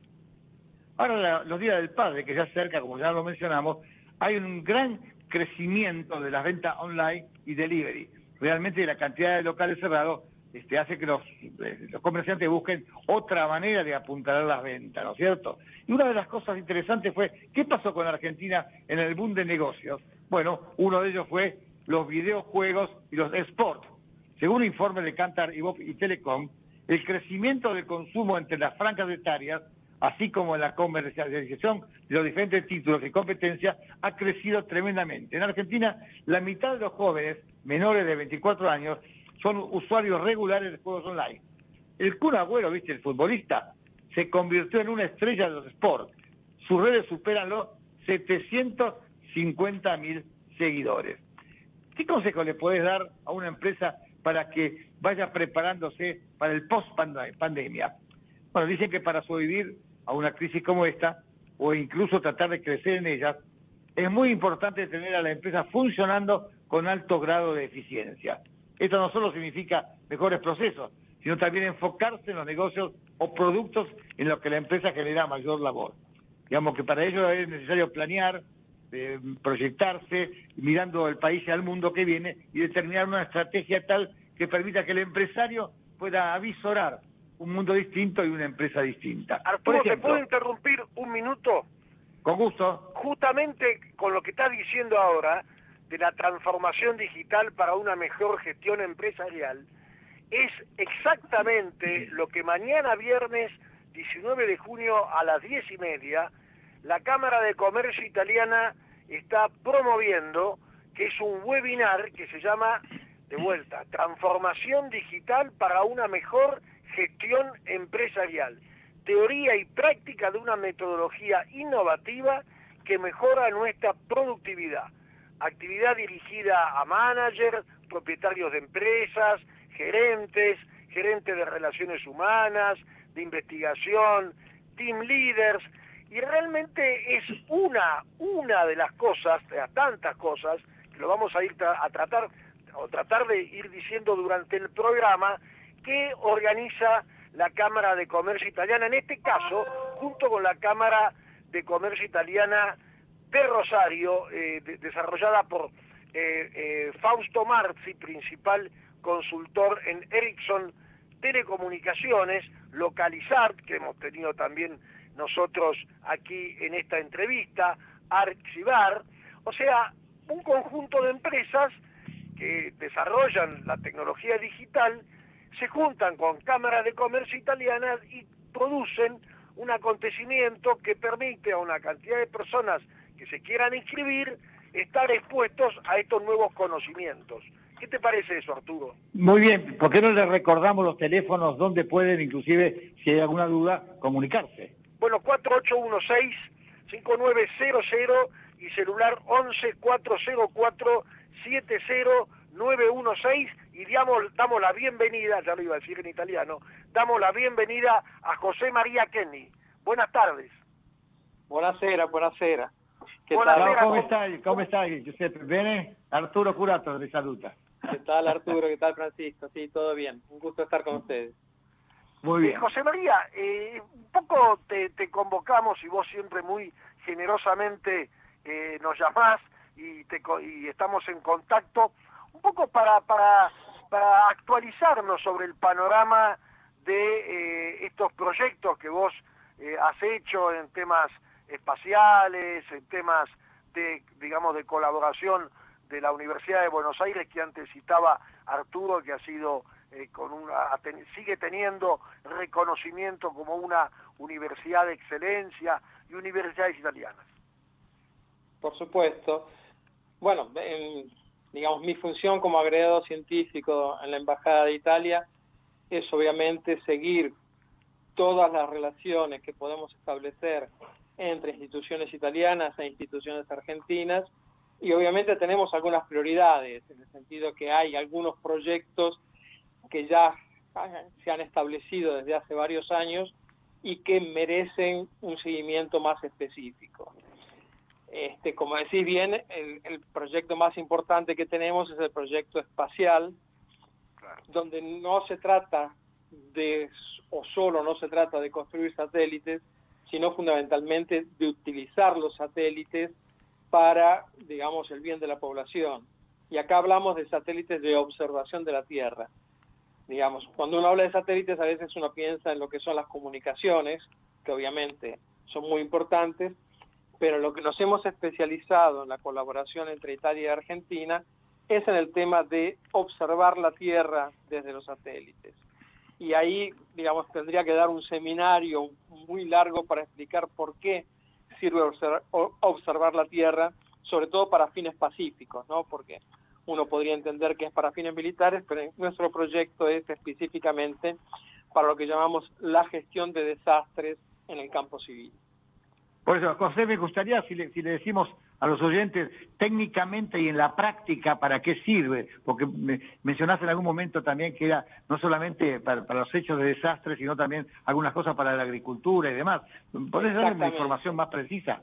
S4: Ahora, los días del padre, que ya cerca, como ya lo mencionamos, hay un gran crecimiento de las ventas online y delivery. Realmente la cantidad de locales cerrados este, hace que los, eh, los comerciantes busquen otra manera de apuntalar las ventas, ¿no es cierto? Y una de las cosas interesantes fue, ¿qué pasó con Argentina en el boom de negocios? Bueno, uno de ellos fue los videojuegos y los sports. Según informe de Cantar y, Telecom, El crecimiento del consumo entre las franjas etarias, así como la comercialización de los diferentes títulos y competencias, ha crecido tremendamente. En Argentina, la mitad de los jóvenes menores de 24 años son usuarios regulares de juegos online. El Kun Agüero, viste, el futbolista, se convirtió en una estrella de los sports. Sus redes superan los 750 mil seguidores. ¿Qué consejo le puedes dar a una empresa para que vaya preparándose para el post-pandemia? Bueno, dicen que para sobrevivir a una crisis como esta, o incluso tratar de crecer en ella, es muy importante tener a la empresa funcionando con alto grado de eficiencia. Esto no solo significa mejores procesos, sino también enfocarse en los negocios o productos en los que la empresa genera mayor labor. Digamos que para ello es necesario planear, eh, proyectarse, mirando el país y al mundo que viene y determinar una estrategia tal que permita que el empresario pueda avisorar un mundo distinto y una empresa distinta.
S5: Arturo, ¿te puedo interrumpir un minuto?
S4: Con gusto.
S5: Justamente con lo que estás diciendo ahora, de la transformación digital para una mejor gestión empresarial, es exactamente lo que mañana viernes 19 de junio a las 10 y media, la Cámara de Comercio Italiana está promoviendo, que es un webinar que se llama, de vuelta, Transformación Digital para una mejor gestión empresarial. Teoría y práctica de una metodología innovativa que mejora nuestra productividad. Actividad dirigida a managers, propietarios de empresas, gerentes, gerentes de relaciones humanas, de investigación, team leaders, y realmente es una, una de las cosas, de las tantas cosas, que lo vamos a ir a tratar, o tratar de ir diciendo durante el programa, que organiza la Cámara de Comercio Italiana, en este caso, junto con la Cámara de Comercio Italiana de Rosario, eh, desarrollada por eh, eh, Fausto Marzi, principal consultor en Ericsson Telecomunicaciones, Localizar, que hemos tenido también nosotros aquí en esta entrevista, Archivar, o sea, un conjunto de empresas que desarrollan la tecnología digital, se juntan con cámaras de comercio italianas y producen un acontecimiento que permite a una cantidad de personas que se quieran inscribir estar expuestos a estos nuevos conocimientos. ¿Qué te parece eso, Arturo?
S4: Muy bien, ¿por qué no les recordamos los teléfonos donde pueden, inclusive, si hay alguna duda, comunicarse?
S5: Bueno, 4816-5900 y celular 11-404-70916 y damos, damos la bienvenida, ya lo iba a decir en italiano, damos la bienvenida a José María Kenny. Buenas tardes.
S8: Buonasera, buonasera.
S4: ¿Qué tal? ¿Cómo estás? ¿Cómo estás, Giuseppe? ¿Bene? Arturo Curato le saluda.
S8: ¿Qué tal Arturo? ¿Qué tal Francisco? Sí, todo bien. Un gusto estar con ustedes.
S5: Muy bien. Eh, José María, eh, un poco te, convocamos y vos siempre muy generosamente eh, nos llamás y, estamos en contacto, un poco para, para, para actualizarnos sobre el panorama de estos proyectos que vos has hecho en temas espaciales, en temas de, digamos, de colaboración de la Universidad de Buenos Aires que antes citaba Arturo, que ha sido eh, con una, sigue teniendo reconocimiento como una universidad de excelencia y universidades italianas.
S8: Por supuesto. Bueno, digamos, mi función como agregado científico en la Embajada de Italia es obviamente seguir todas las relaciones que podemos establecer entre instituciones italianas e instituciones argentinas y obviamente tenemos algunas prioridades, en el sentido que hay algunos proyectos que ya se han establecido desde hace varios años y que merecen un seguimiento más específico. Este, como decís bien, el, proyecto más importante que tenemos es el proyecto espacial, donde no se trata de, o solo no se trata de construir satélites, sino fundamentalmente de utilizar los satélites para, digamos, el bien de la población. Y acá hablamos de satélites de observación de la Tierra. Digamos, cuando uno habla de satélites a veces uno piensa en lo que son las comunicaciones, que obviamente son muy importantes, pero lo que nos hemos especializado en la colaboración entre Italia y Argentina es en el tema de observar la Tierra desde los satélites. Y ahí, digamos, tendría que dar un seminario muy largo para explicar por qué sirve observar, la Tierra, sobre todo para fines pacíficos, ¿no? Porque uno podría entender que es para fines militares, pero nuestro proyecto es específicamente para lo que llamamos la gestión de desastres en el campo civil.
S4: Por eso, José, me gustaría, si le, decimos a los oyentes técnicamente y en la práctica para qué sirve, porque mencionaste en algún momento también que era no solamente para, los hechos de desastre, sino también algunas cosas para la agricultura y demás. ¿Podés darme una información más precisa?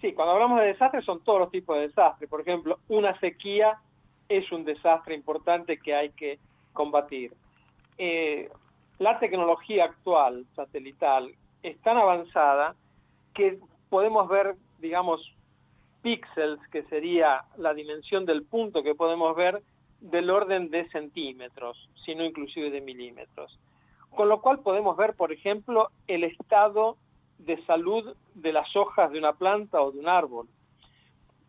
S8: Sí, cuando hablamos de desastres son todos los tipos de desastres. Por ejemplo, una sequía es un desastre importante que hay que combatir. Eh, la tecnología actual satelital es tan avanzada que podemos ver, digamos, píxeles, que sería la dimensión del punto que podemos ver, del orden de centímetros, sino inclusive de milímetros. Con lo cual podemos ver, por ejemplo, el estado de salud de las hojas de una planta o de un árbol.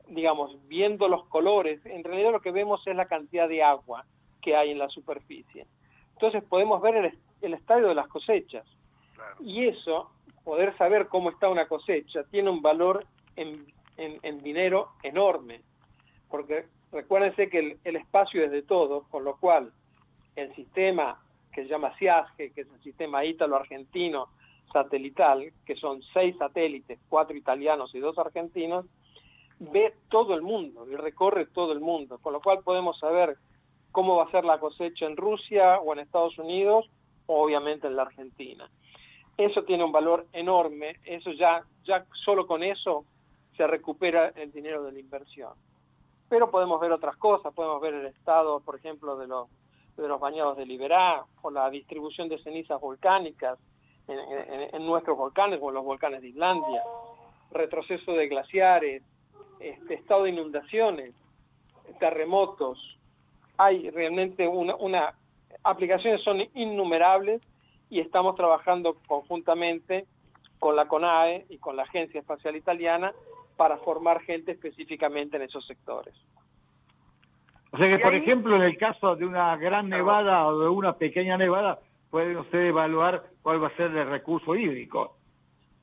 S8: Digamos, viendo los colores, en realidad lo que vemos es la cantidad de agua que hay en la superficie. Entonces podemos ver el, el estadio de las cosechas. Y eso, poder saber cómo está una cosecha, tiene un valor en, dinero enorme. Porque recuérdense que el, espacio es de todos, con lo cual el sistema que se llama SIASGE, que es el sistema ítalo-argentino satelital, que son seis satélites, cuatro italianos y dos argentinos, ve todo el mundo y recorre todo el mundo, con lo cual podemos saber cómo va a ser la cosecha en Rusia o en Estados Unidos obviamente en la Argentina. Eso tiene un valor enorme, eso ya, ya solo con eso se recupera el dinero de la inversión. Pero podemos ver otras cosas, podemos ver el estado, por ejemplo, de los, de los bañados de Liberá, o la distribución de cenizas volcánicas en, nuestros volcanes o en los volcanes de Islandia, retroceso de glaciares, este, estado de inundaciones, terremotos. Hay realmente una, una aplicaciones son innumerables y estamos trabajando conjuntamente con la CONAE y con la Agencia Espacial Italiana para formar gente específicamente en esos sectores.
S4: O sea que, por ejemplo, en el caso de una gran nevada o de una pequeña nevada, pueden ustedes evaluar cuál va a ser el recurso hídrico.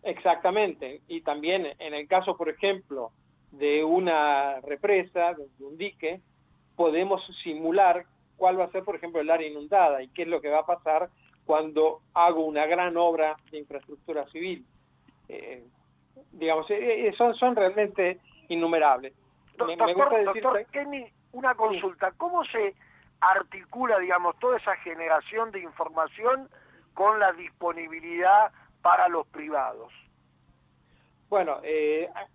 S8: Exactamente. Y también en el caso, por ejemplo, de una represa, de un dique, podemos simular cuál va a ser, por ejemplo, el área inundada y qué es lo que va a pasar cuando hago una gran obra de infraestructura civil. Eh, digamos, eh, eh, son, son realmente innumerables.
S5: doctor, Kenny, una consulta. ¿Cómo se articula, digamos, toda esa generación de información con la disponibilidad para los privados?
S8: Bueno,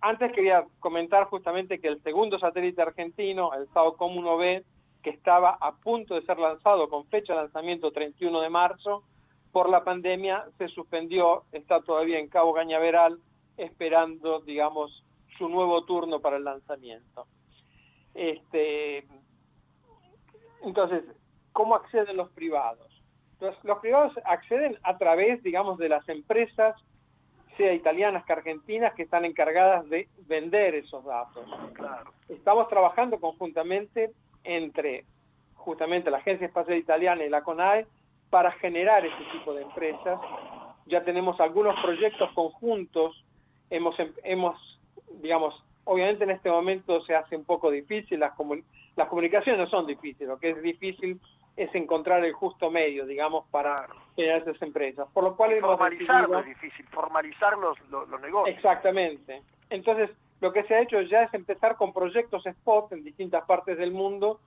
S8: antes quería comentar justamente que el segundo satélite argentino, el SAOCOM 1B, que estaba a punto de ser lanzado con fecha de lanzamiento 31 de marzo, por la pandemia se suspendió, está todavía en Cabo Cañaveral esperando, digamos, su nuevo turno para el lanzamiento. Este, entonces, ¿cómo acceden los privados? los privados acceden a través, digamos, de las empresas, sea italianas que argentinas, que están encargadas de vender esos datos. Estamos trabajando conjuntamente entre justamente la Agencia Espacial Italiana y la CONAE para generar ese tipo de empresas. Ya tenemos algunos proyectos conjuntos, hemos, em, hemos digamos, obviamente en este momento se hace un poco difícil, las, las comunicaciones no son difíciles, lo que es difícil es encontrar el justo medio, digamos, para generar esas empresas. Por lo cual
S5: formalizarlo es difícil, formalizar los, los, los, negocios.
S8: Exactamente. Entonces, lo que se ha hecho ya es empezar con proyectos spot en distintas partes del mundo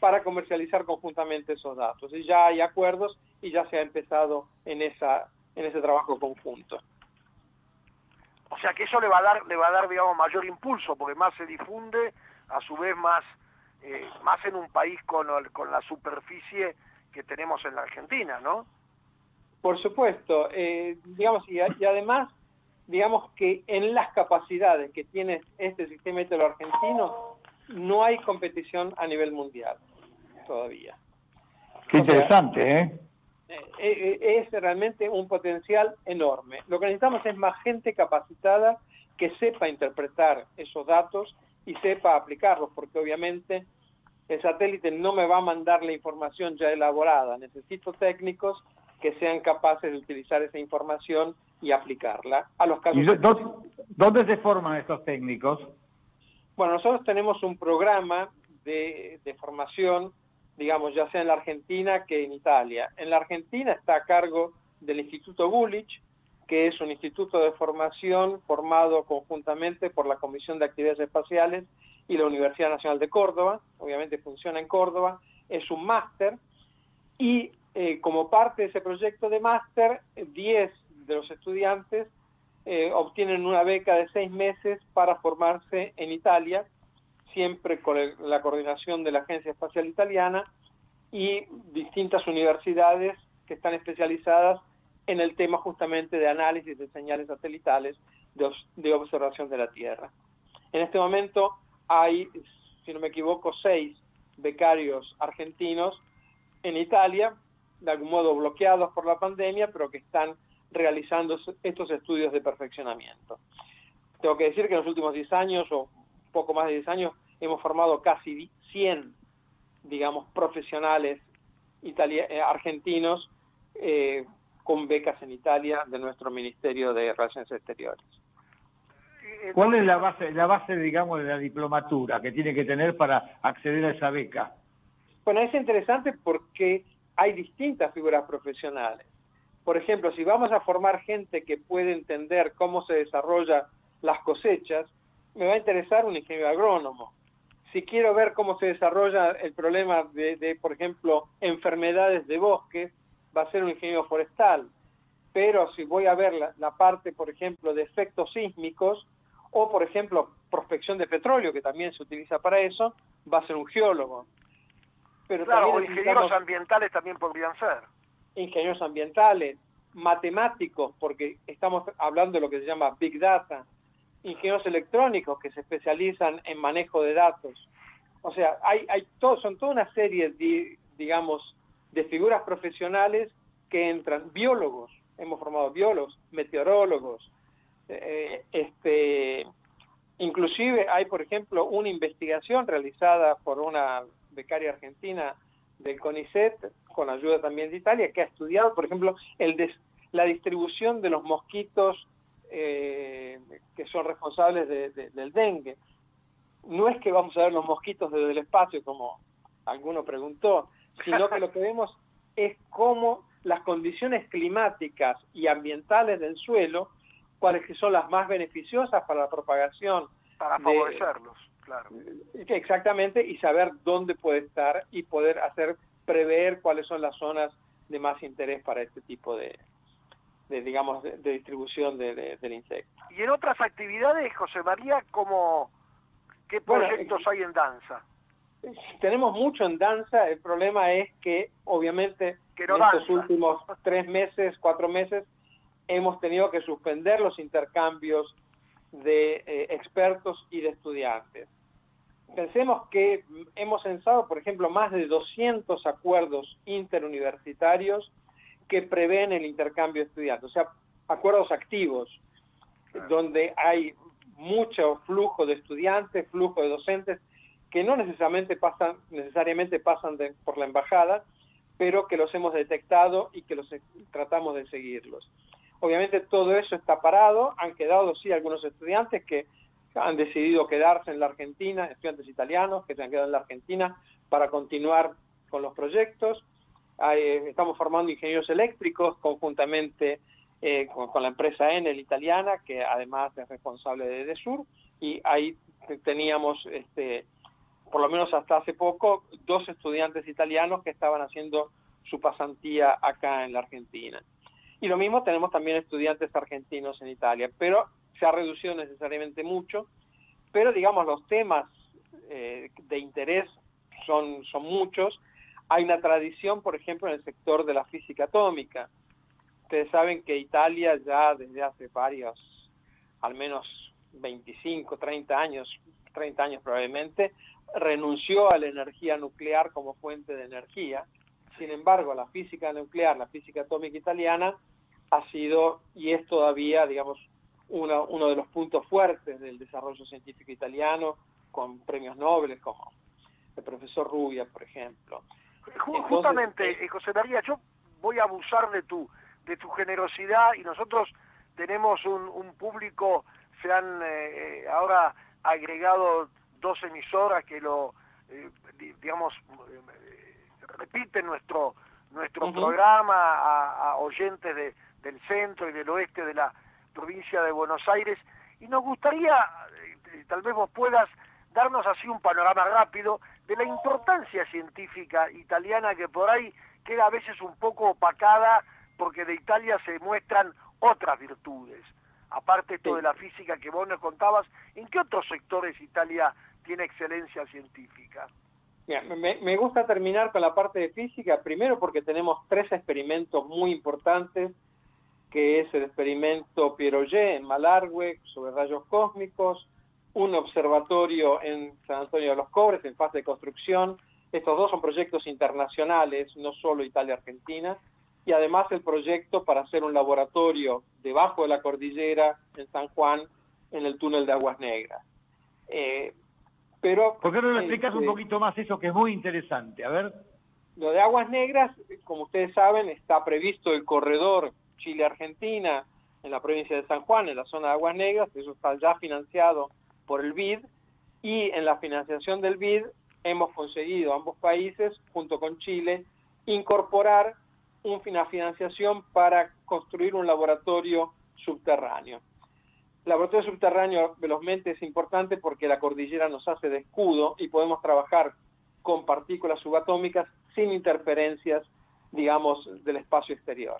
S8: para comercializar conjuntamente esos datos. Y ya hay acuerdos y ya se ha empezado en, esa, en ese trabajo conjunto.
S5: O sea que eso le va a dar, le va a dar digamos, mayor impulso, porque más se difunde, a su vez más, eh, más en un país con, con la superficie que tenemos en la Argentina, ¿no?
S8: Por supuesto, eh, digamos, y, y además digamos que en las capacidades que tiene este sistema hítalo argentino, no hay competición a nivel mundial todavía.
S4: Qué interesante. ¿eh?
S8: Es realmente un potencial enorme. Lo que necesitamos es más gente capacitada que sepa interpretar esos datos y sepa aplicarlos, porque obviamente el satélite no me va a mandar la información ya elaborada. Necesito técnicos que sean capaces de utilizar esa información y aplicarla a los casos.
S4: ¿Dónde se forman estos técnicos?
S8: Bueno, nosotros tenemos un programa de, de, formación, digamos, ya sea en la Argentina que en Italia. En la Argentina está a cargo del Instituto Gulich, que es un instituto de formación formado conjuntamente por la Comisión de Actividades Espaciales y la Universidad Nacional de Córdoba, obviamente funciona en Córdoba, es un máster y eh, como parte de ese proyecto de máster, 10 de los estudiantes eh, obtienen una beca de seis meses para formarse en Italia, siempre con la coordinación de la Agencia Espacial Italiana y distintas universidades que están especializadas en el tema justamente de análisis de señales satelitales de, observación de la Tierra. En este momento hay, si no me equivoco, seis becarios argentinos en Italia, de algún modo bloqueados por la pandemia, pero que están realizando estos estudios de perfeccionamiento. Tengo que decir que en los últimos 10 años, o poco más de 10 años, hemos formado casi 100, digamos, profesionales eh, argentinos eh, con becas en Italia de nuestro Ministerio de Relaciones Exteriores.
S4: ¿Cuál es la base, la base, digamos, de la diplomatura que tiene que tener para acceder a esa beca?
S8: Bueno, es interesante porque hay distintas figuras profesionales. Por ejemplo, si vamos a formar gente que puede entender cómo se desarrollan las cosechas, me va a interesar un ingeniero agrónomo. Si quiero ver cómo se desarrolla el problema de, por ejemplo, enfermedades de bosques, va a ser un ingeniero forestal. Pero si voy a ver la, parte, por ejemplo, de efectos sísmicos o, por ejemplo, prospección de petróleo, que también se utiliza para eso, va a ser un geólogo.
S5: Pero claro, ingenieros ambientales también podrían ser.
S8: Ingenieros ambientales, matemáticos, porque estamos hablando de lo que se llama Big Data, ingenieros electrónicos que se especializan en manejo de datos. O sea, hay, hay todo, son toda una serie, de, digamos, de figuras profesionales que entran, biólogos, hemos formado biólogos, meteorólogos, eh, este, inclusive hay, por ejemplo, una investigación realizada por una becaria argentina del CONICET, con ayuda también de Italia, que ha estudiado, por ejemplo, el la distribución de los mosquitos eh, que son responsables del dengue. No es que vamos a ver los mosquitos desde el espacio, como alguno preguntó, sino que lo que vemos es cómo las condiciones climáticas y ambientales del suelo, cuáles que son las más beneficiosas para la propagación.
S5: Para favorecerlos, claro.
S8: Eh, exactamente, y saber dónde puede estar y poder hacer, prever cuáles son las zonas de más interés para este tipo de, digamos, de, distribución del insecto.
S5: Y en otras actividades, José María, como ¿qué proyectos hay en danza?
S8: tenemos mucho en danza, el problema es que obviamente en estos últimos tres meses, cuatro meses, hemos tenido que suspender los intercambios de eh, expertos y de estudiantes. Pensemos que hemos censado, por ejemplo, más de 200 acuerdos interuniversitarios que prevén el intercambio de estudiantes, o sea, acuerdos activos, donde hay mucho flujo de estudiantes, flujo de docentes, que no necesariamente pasan, necesariamente pasan por la embajada, pero que los hemos detectado y que los tratamos de seguirlos. Obviamente todo eso está parado, han quedado sí algunos estudiantes que han decidido quedarse en la Argentina, estudiantes italianos que se han quedado en la Argentina para continuar con los proyectos. Estamos formando ingenieros eléctricos conjuntamente eh, con, la empresa Enel italiana, que además es responsable de DESUR, y ahí teníamos este, por lo menos hasta hace poco, dos estudiantes italianos que estaban haciendo su pasantía acá en la Argentina. Y lo mismo tenemos también estudiantes argentinos en Italia, pero se ha reducido necesariamente mucho, pero digamos los temas eh, de interés son, son muchos. Hay una tradición, por ejemplo, en el sector de la física atómica. Ustedes saben que Italia ya desde hace varios, al menos 25, 30 años, 30 años probablemente, renunció a la energía nuclear como fuente de energía. Sin embargo, la física nuclear, la física atómica italiana, ha sido y es todavía, digamos, uno, de los puntos fuertes del desarrollo científico italiano, con premios Nobel como el profesor Rubia, por ejemplo.
S5: Justamente, eh, José María, yo voy a abusar de tu, de tu generosidad y nosotros tenemos un, público, se han eh, ahora agregado dos emisoras que lo, eh, digamos, repiten nuestro, nuestro programa a, oyentes del centro y del oeste de la provincia de Buenos Aires. Y nos gustaría, tal vez vos puedas darnos así un panorama rápido de la importancia científica italiana que por ahí queda a veces un poco opacada porque de Italia se muestran otras virtudes. Aparte esto de la física que vos nos contabas, ¿en qué otros sectores Italia tiene excelencia científica?
S8: me, gusta terminar con la parte de física, primero porque tenemos tres experimentos muy importantes, que es el experimento Pieroget en Malargüe sobre rayos cósmicos, un observatorio en San Antonio de los Cobres en fase de construcción. Estos dos son proyectos internacionales, no solo Italia-Argentina. Y además el proyecto para hacer un laboratorio debajo de la cordillera en San Juan, en el túnel de Aguas Negras.
S4: Eh, pero, ¿Por qué no lo explicas un este, poquito más eso que es muy interesante? A ver.
S8: Lo de Aguas Negras, como ustedes saben, está previsto el corredor Chile-Argentina en la provincia de San Juan, en la zona de Aguas Negras, eso está ya financiado por el BID y en la financiación del BID hemos conseguido ambos países, junto con Chile, incorporar una financiación para construir un laboratorio subterráneo. El laboratorio subterráneo velozmente es importante porque la cordillera nos hace de escudo y podemos trabajar con partículas subatómicas sin interferencias, digamos, del espacio exterior.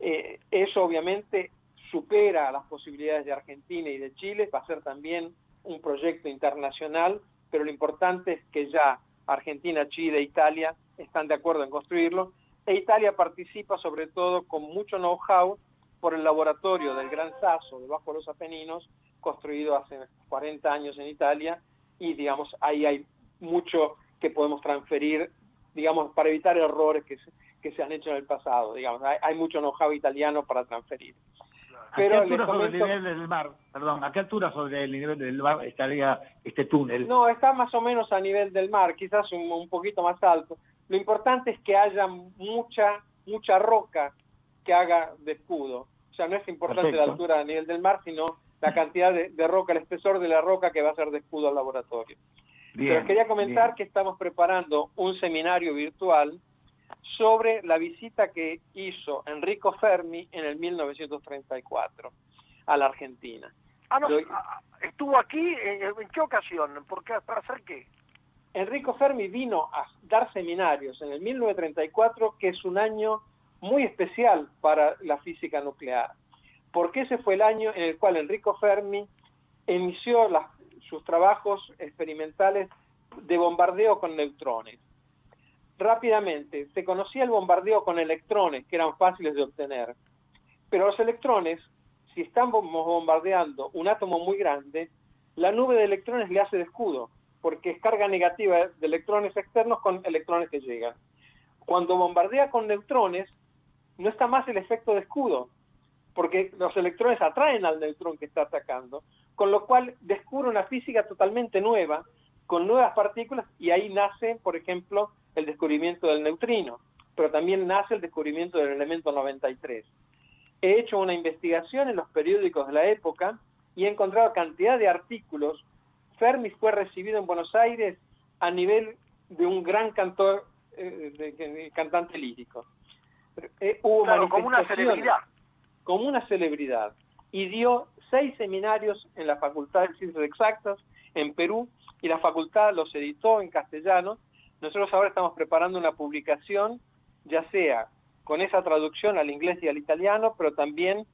S8: Eh, eso obviamente supera las posibilidades de Argentina y de Chile, va a ser también un proyecto internacional, pero lo importante es que ya Argentina, Chile e Italia están de acuerdo en construirlo, e Italia participa sobre todo con mucho know-how por el laboratorio del Gran Sasso, de los Apeninos, construido hace 40 años en Italia, y digamos, ahí hay mucho que podemos transferir, digamos, para evitar errores que se, que se han hecho en el pasado, digamos, hay, hay mucho know-how italiano para transferir.
S4: ¿A qué altura sobre el nivel del mar? Perdón, ¿a qué altura sobre el nivel del mar estaría este túnel?
S8: No, está más o menos a nivel del mar, quizás un, poquito más alto. Lo importante es que haya mucha, mucha roca que haga de escudo. O sea, no es importante la altura a nivel del mar, sino la cantidad de, roca, el espesor de la roca que va a ser de escudo al laboratorio. Pero quería comentar que estamos preparando un seminario virtual sobre la visita que hizo Enrico Fermi en el 1934 a la Argentina.
S5: Ah, no, ah, ¿Estuvo aquí? ¿En qué ocasión? ¿Por qué? ¿Para hacer qué?
S8: Enrico Fermi vino a dar seminarios en el 1934, que es un año muy especial para la física nuclear, porque ese fue el año en el cual Enrico Fermi inició sus trabajos experimentales de bombardeo con neutrones rápidamente se conocía el bombardeo con electrones, que eran fáciles de obtener, pero los electrones, si estamos bombardeando un átomo muy grande, la nube de electrones le hace de escudo, porque es carga negativa de electrones externos con electrones que llegan. Cuando bombardea con neutrones, no está más el efecto de escudo, porque los electrones atraen al neutrón que está atacando, con lo cual descubre una física totalmente nueva, con nuevas partículas, y ahí nace, por ejemplo, el descubrimiento del neutrino, pero también nace el descubrimiento del elemento 93. He hecho una investigación en los periódicos de la época y he encontrado cantidad de artículos. Fermi fue recibido en Buenos Aires a nivel de un gran cantor, eh, cantante lírico.
S5: Eh, hubo como una celebridad.
S8: Como una celebridad. Y dio seis seminarios en la Facultad de Ciencias Exactas en Perú y la facultad los editó en castellano nosotros ahora estamos preparando una publicación, ya sea con esa traducción al inglés y al italiano, pero también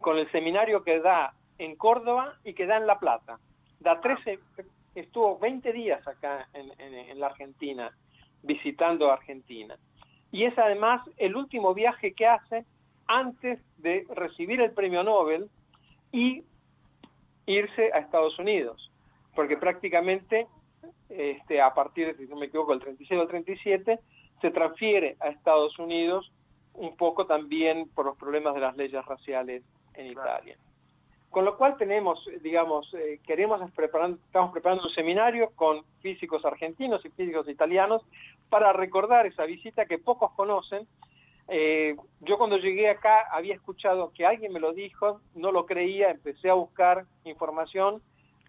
S8: con el seminario que da en Córdoba y que da en La Plata. Da 13, estuvo 20 días acá en, la Argentina, visitando Argentina. Y es además el último viaje que hace antes de recibir el premio Nobel y irse a Estados Unidos, porque prácticamente este, a partir, si no me equivoco, del 36 o 37, se transfiere a Estados Unidos un poco también por los problemas de las leyes raciales en Italia. Con lo cual tenemos, digamos, eh, queremos estamos preparando un seminario con físicos argentinos y físicos italianos para recordar esa visita que pocos conocen, Eh, yo cuando llegué acá había escuchado que alguien me lo dijo, no lo creía, empecé a buscar información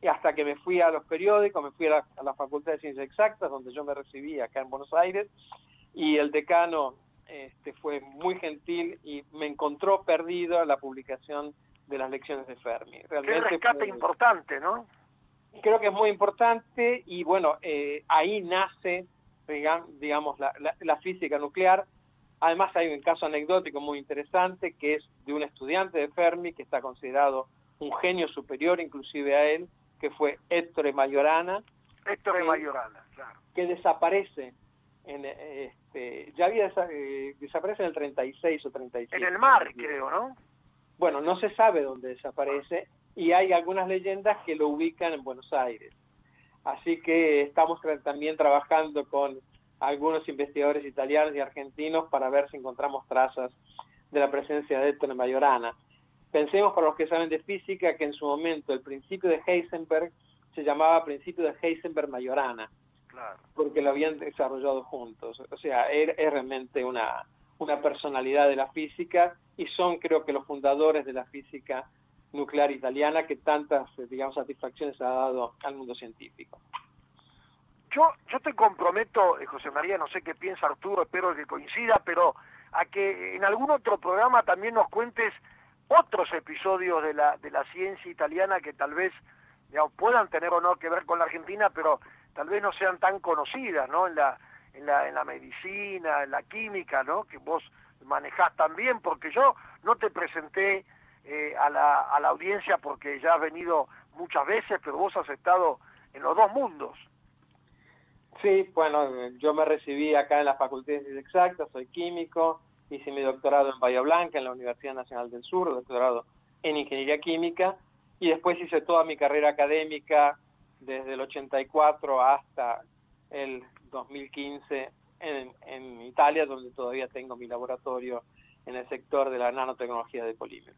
S8: hasta que me fui a los periódicos, me fui a la, Facultad de Ciencias Exactas, donde yo me recibí acá en Buenos Aires, y el decano este, fue muy gentil y me encontró perdido la publicación de las lecciones de Fermi.
S5: Realmente Qué rescate importante, ¿no?
S8: Creo que es muy importante y bueno, eh, ahí nace, digamos, la física nuclear, Además hay un caso anecdótico muy interesante que es de un estudiante de Fermi que está considerado un genio superior inclusive a él, que fue Héctor Mayorana.
S5: Héctor Mayorana, claro.
S8: Que desaparece, en, este, ya había eh, desaparece en el 36 o 37.
S5: En el mar, creo, ¿no?
S8: Bueno, no se sabe dónde desaparece y hay algunas leyendas que lo ubican en Buenos Aires. Así que estamos también trabajando con algunos investigadores italianos y argentinos para ver si encontramos trazas de la presencia de Héctor Majorana. Pensemos para los que saben de física que en su momento el principio de Heisenberg se llamaba principio de Heisenberg-Majorana, porque lo habían desarrollado juntos. O sea, es, realmente una, una personalidad de la física y son creo que los fundadores de la física nuclear italiana que tantas, digamos, satisfacciones ha dado al mundo científico.
S5: Yo, yo te comprometo, eh, José María, no sé qué piensa Arturo, espero que coincida, pero a que en algún otro programa también nos cuentes otros episodios de la, de la ciencia italiana que tal vez puedan tener o no que ver con la Argentina, pero tal vez no sean tan conocidas, ¿no? En la, en la, en la medicina, en la química, ¿no? Que vos manejás también, porque yo no te presenté eh, a, la, a la audiencia porque ya has venido muchas veces, pero vos has estado en los dos mundos.
S8: Sí, bueno, yo me recibí acá en la Facultad de Exactas, soy químico, hice mi doctorado en Bahía Blanca, en la Universidad Nacional del Sur, doctorado en Ingeniería Química, y después hice toda mi carrera académica desde el 84 hasta el 2015 en, en Italia, donde todavía tengo mi laboratorio en el sector de la nanotecnología de polímeros.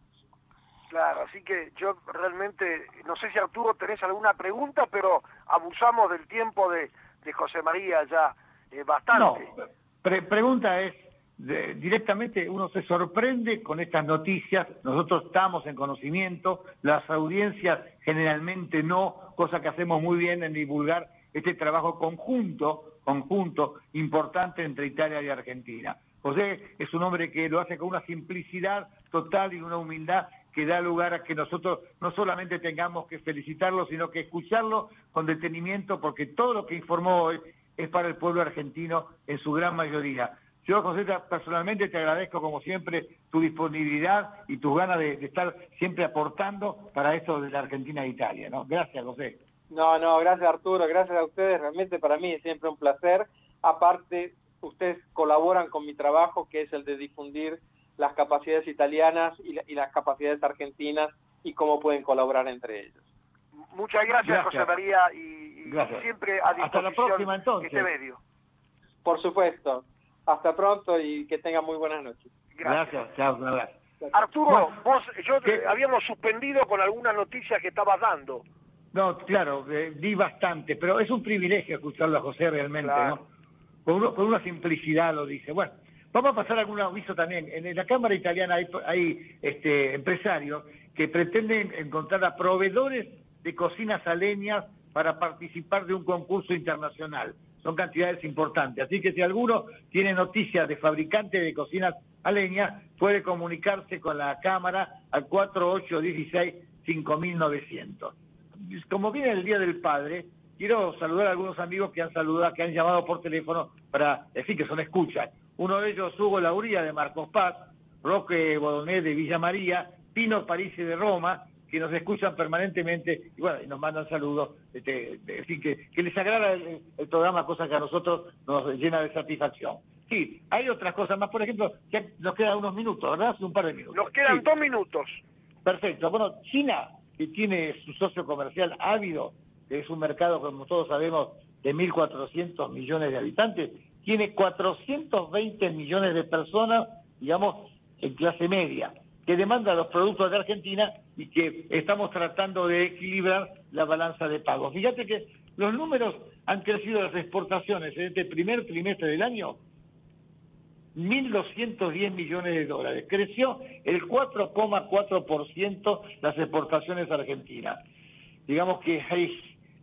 S5: Claro, así que yo realmente, no sé si Arturo tenés alguna pregunta, pero abusamos del tiempo de, de José María ya eh, bastante.
S4: No, pregunta es, directamente uno se sorprende con estas noticias, nosotros estamos en conocimiento, las audiencias generalmente no, cosa que hacemos muy bien en divulgar este trabajo conjunto, conjunto importante entre Italia y Argentina. José es un hombre que lo hace con una simplicidad total y una humildad que da lugar a que nosotros no solamente tengamos que felicitarlo, sino que escucharlo con detenimiento, porque todo lo que informó hoy es para el pueblo argentino en su gran mayoría. Yo, José, personalmente te agradezco como siempre tu disponibilidad y tus ganas de, estar siempre aportando para esto de la Argentina e Italia. ¿no? Gracias, José.
S8: No, no, gracias Arturo, gracias a ustedes. Realmente para mí es siempre un placer. Aparte, ustedes colaboran con mi trabajo, que es el de difundir las capacidades italianas y, las capacidades argentinas y cómo pueden colaborar entre ellos.
S5: Muchas gracias, José María, y, siempre a disposición
S4: Hasta la próxima, entonces.
S5: este medio.
S8: Por supuesto. Hasta pronto y que tengan muy buenas noches.
S4: Gracias. Chao,
S5: Arturo, vos, yo habíamos suspendido con algunas noticias que estabas dando.
S4: No, claro, eh, di bastante, pero es un privilegio escucharlo a José realmente, ¿no? Con, con, una simplicidad lo dice. Bueno, Vamos a pasar algún aviso también. En la Cámara Italiana hay, este, empresarios que pretenden encontrar a proveedores de cocinas a leña para participar de un concurso internacional. Son cantidades importantes. Así que si alguno tiene noticias de fabricante de cocinas a leña, puede comunicarse con la Cámara al 4816-5900. Como viene el Día del Padre, quiero saludar a algunos amigos que han saludado, que han llamado por teléfono para decir que son escuchas. Uno de ellos, Hugo Lauría de Marcos Paz, Roque Bodoné de Villa María, Pino Parisi de Roma, que nos escuchan permanentemente y bueno, y nos mandan saludos, este, que, que, les agrada el, programa, cosa que a nosotros nos llena de satisfacción. Sí, hay otras cosas más, por ejemplo, que nos quedan unos minutos, ¿verdad? Un par de minutos.
S5: Nos quedan dos minutos.
S4: Perfecto. Bueno, China, que tiene su socio comercial ávido, que es un mercado, como todos sabemos, de 1.400 millones de habitantes, tiene 420 millones de personas, digamos, en clase media, que demandan los productos de Argentina y que estamos tratando de equilibrar la balanza de pagos. Fíjate que los números han crecido las exportaciones en este primer trimestre del año 1.210 millones de dólares. Creció el 4,4% las exportaciones argentinas. Digamos que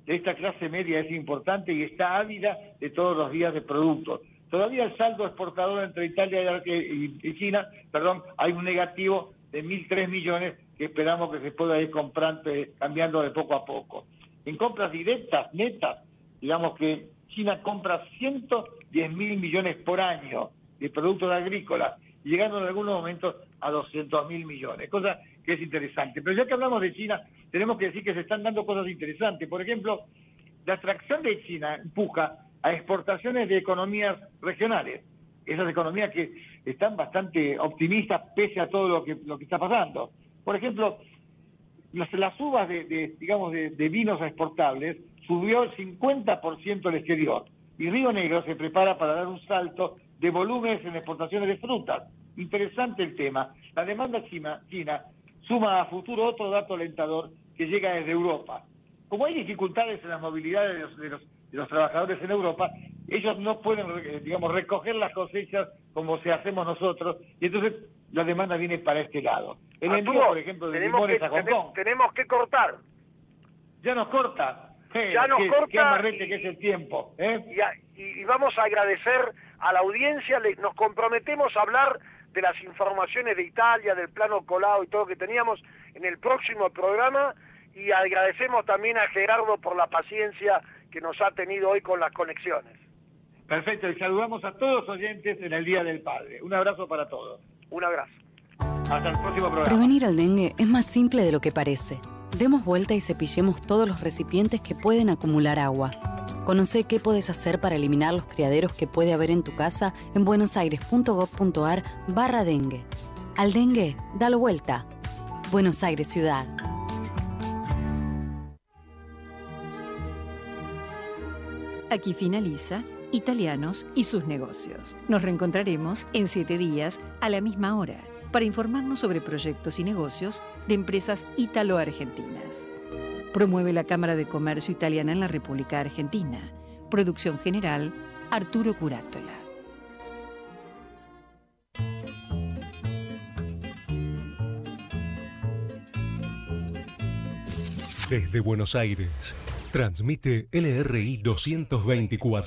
S4: esta clase media es importante y está ávida de todos los días de productos. Todavía el saldo exportador entre Italia y China, perdón, hay un negativo de 1.003 millones que esperamos que se pueda ir comprando, eh, cambiando de poco a poco. En compras directas, netas, digamos que China compra 110 mil millones por año de productos agrícolas, llegando en algunos momentos a 200 mil millones, cosa que es interesante. Pero ya que hablamos de China, tenemos que decir que se están dando cosas interesantes. Por ejemplo, la atracción de China empuja a exportaciones de economías regionales, esas economías que están bastante optimistas pese a todo lo que, lo que está pasando. Por ejemplo, las, las uvas de, digamos, de, vinos exportables subió el 50% al exterior y Río Negro se prepara para dar un salto de volúmenes en exportaciones de frutas. Interesante el tema. La demanda china, china suma a futuro otro dato alentador que llega desde Europa. Como hay dificultades en la movilidad de los, de los trabajadores en Europa, ellos no pueden, eh, digamos, recoger las cosechas como se hacemos nosotros, y entonces la demanda viene para este lado.
S5: El envío, por ejemplo, de limones a Hong Kong. Tenemos que cortar.
S4: Ya nos corta.
S5: ya nos corta. Qué
S4: amarrete que es el tiempo. ¿eh?
S5: Y, vamos a agradecer a la audiencia, nos comprometemos a hablar de las informaciones de Italia, del plano colado y todo lo que teníamos en el próximo programa, y agradecemos también a Gerardo por la paciencia que nos ha tenido hoy con las conexiones.
S4: Perfecto, y saludamos a todos los oyentes en el Día del Padre. Un abrazo para todos.
S5: Un abrazo.
S4: Hasta el próximo programa.
S3: Prevenir al dengue es más simple de lo que parece. Demos vuelta y cepillemos todos los recipientes que pueden acumular agua. Conoce qué puedes hacer para eliminar los criaderos que puede haber en tu casa en buenosaires.gov.ar barra dengue. Al dengue, dalo vuelta. Buenos Aires Ciudad.
S2: Aquí finaliza Italianos y sus negocios. Nos reencontraremos en siete días a la misma hora para informarnos sobre proyectos y negocios de empresas italo-argentinas. Promueve la Cámara de Comercio Italiana en la República Argentina. Producción general, Arturo Curátola.
S1: Desde Buenos Aires, transmite LRI 224.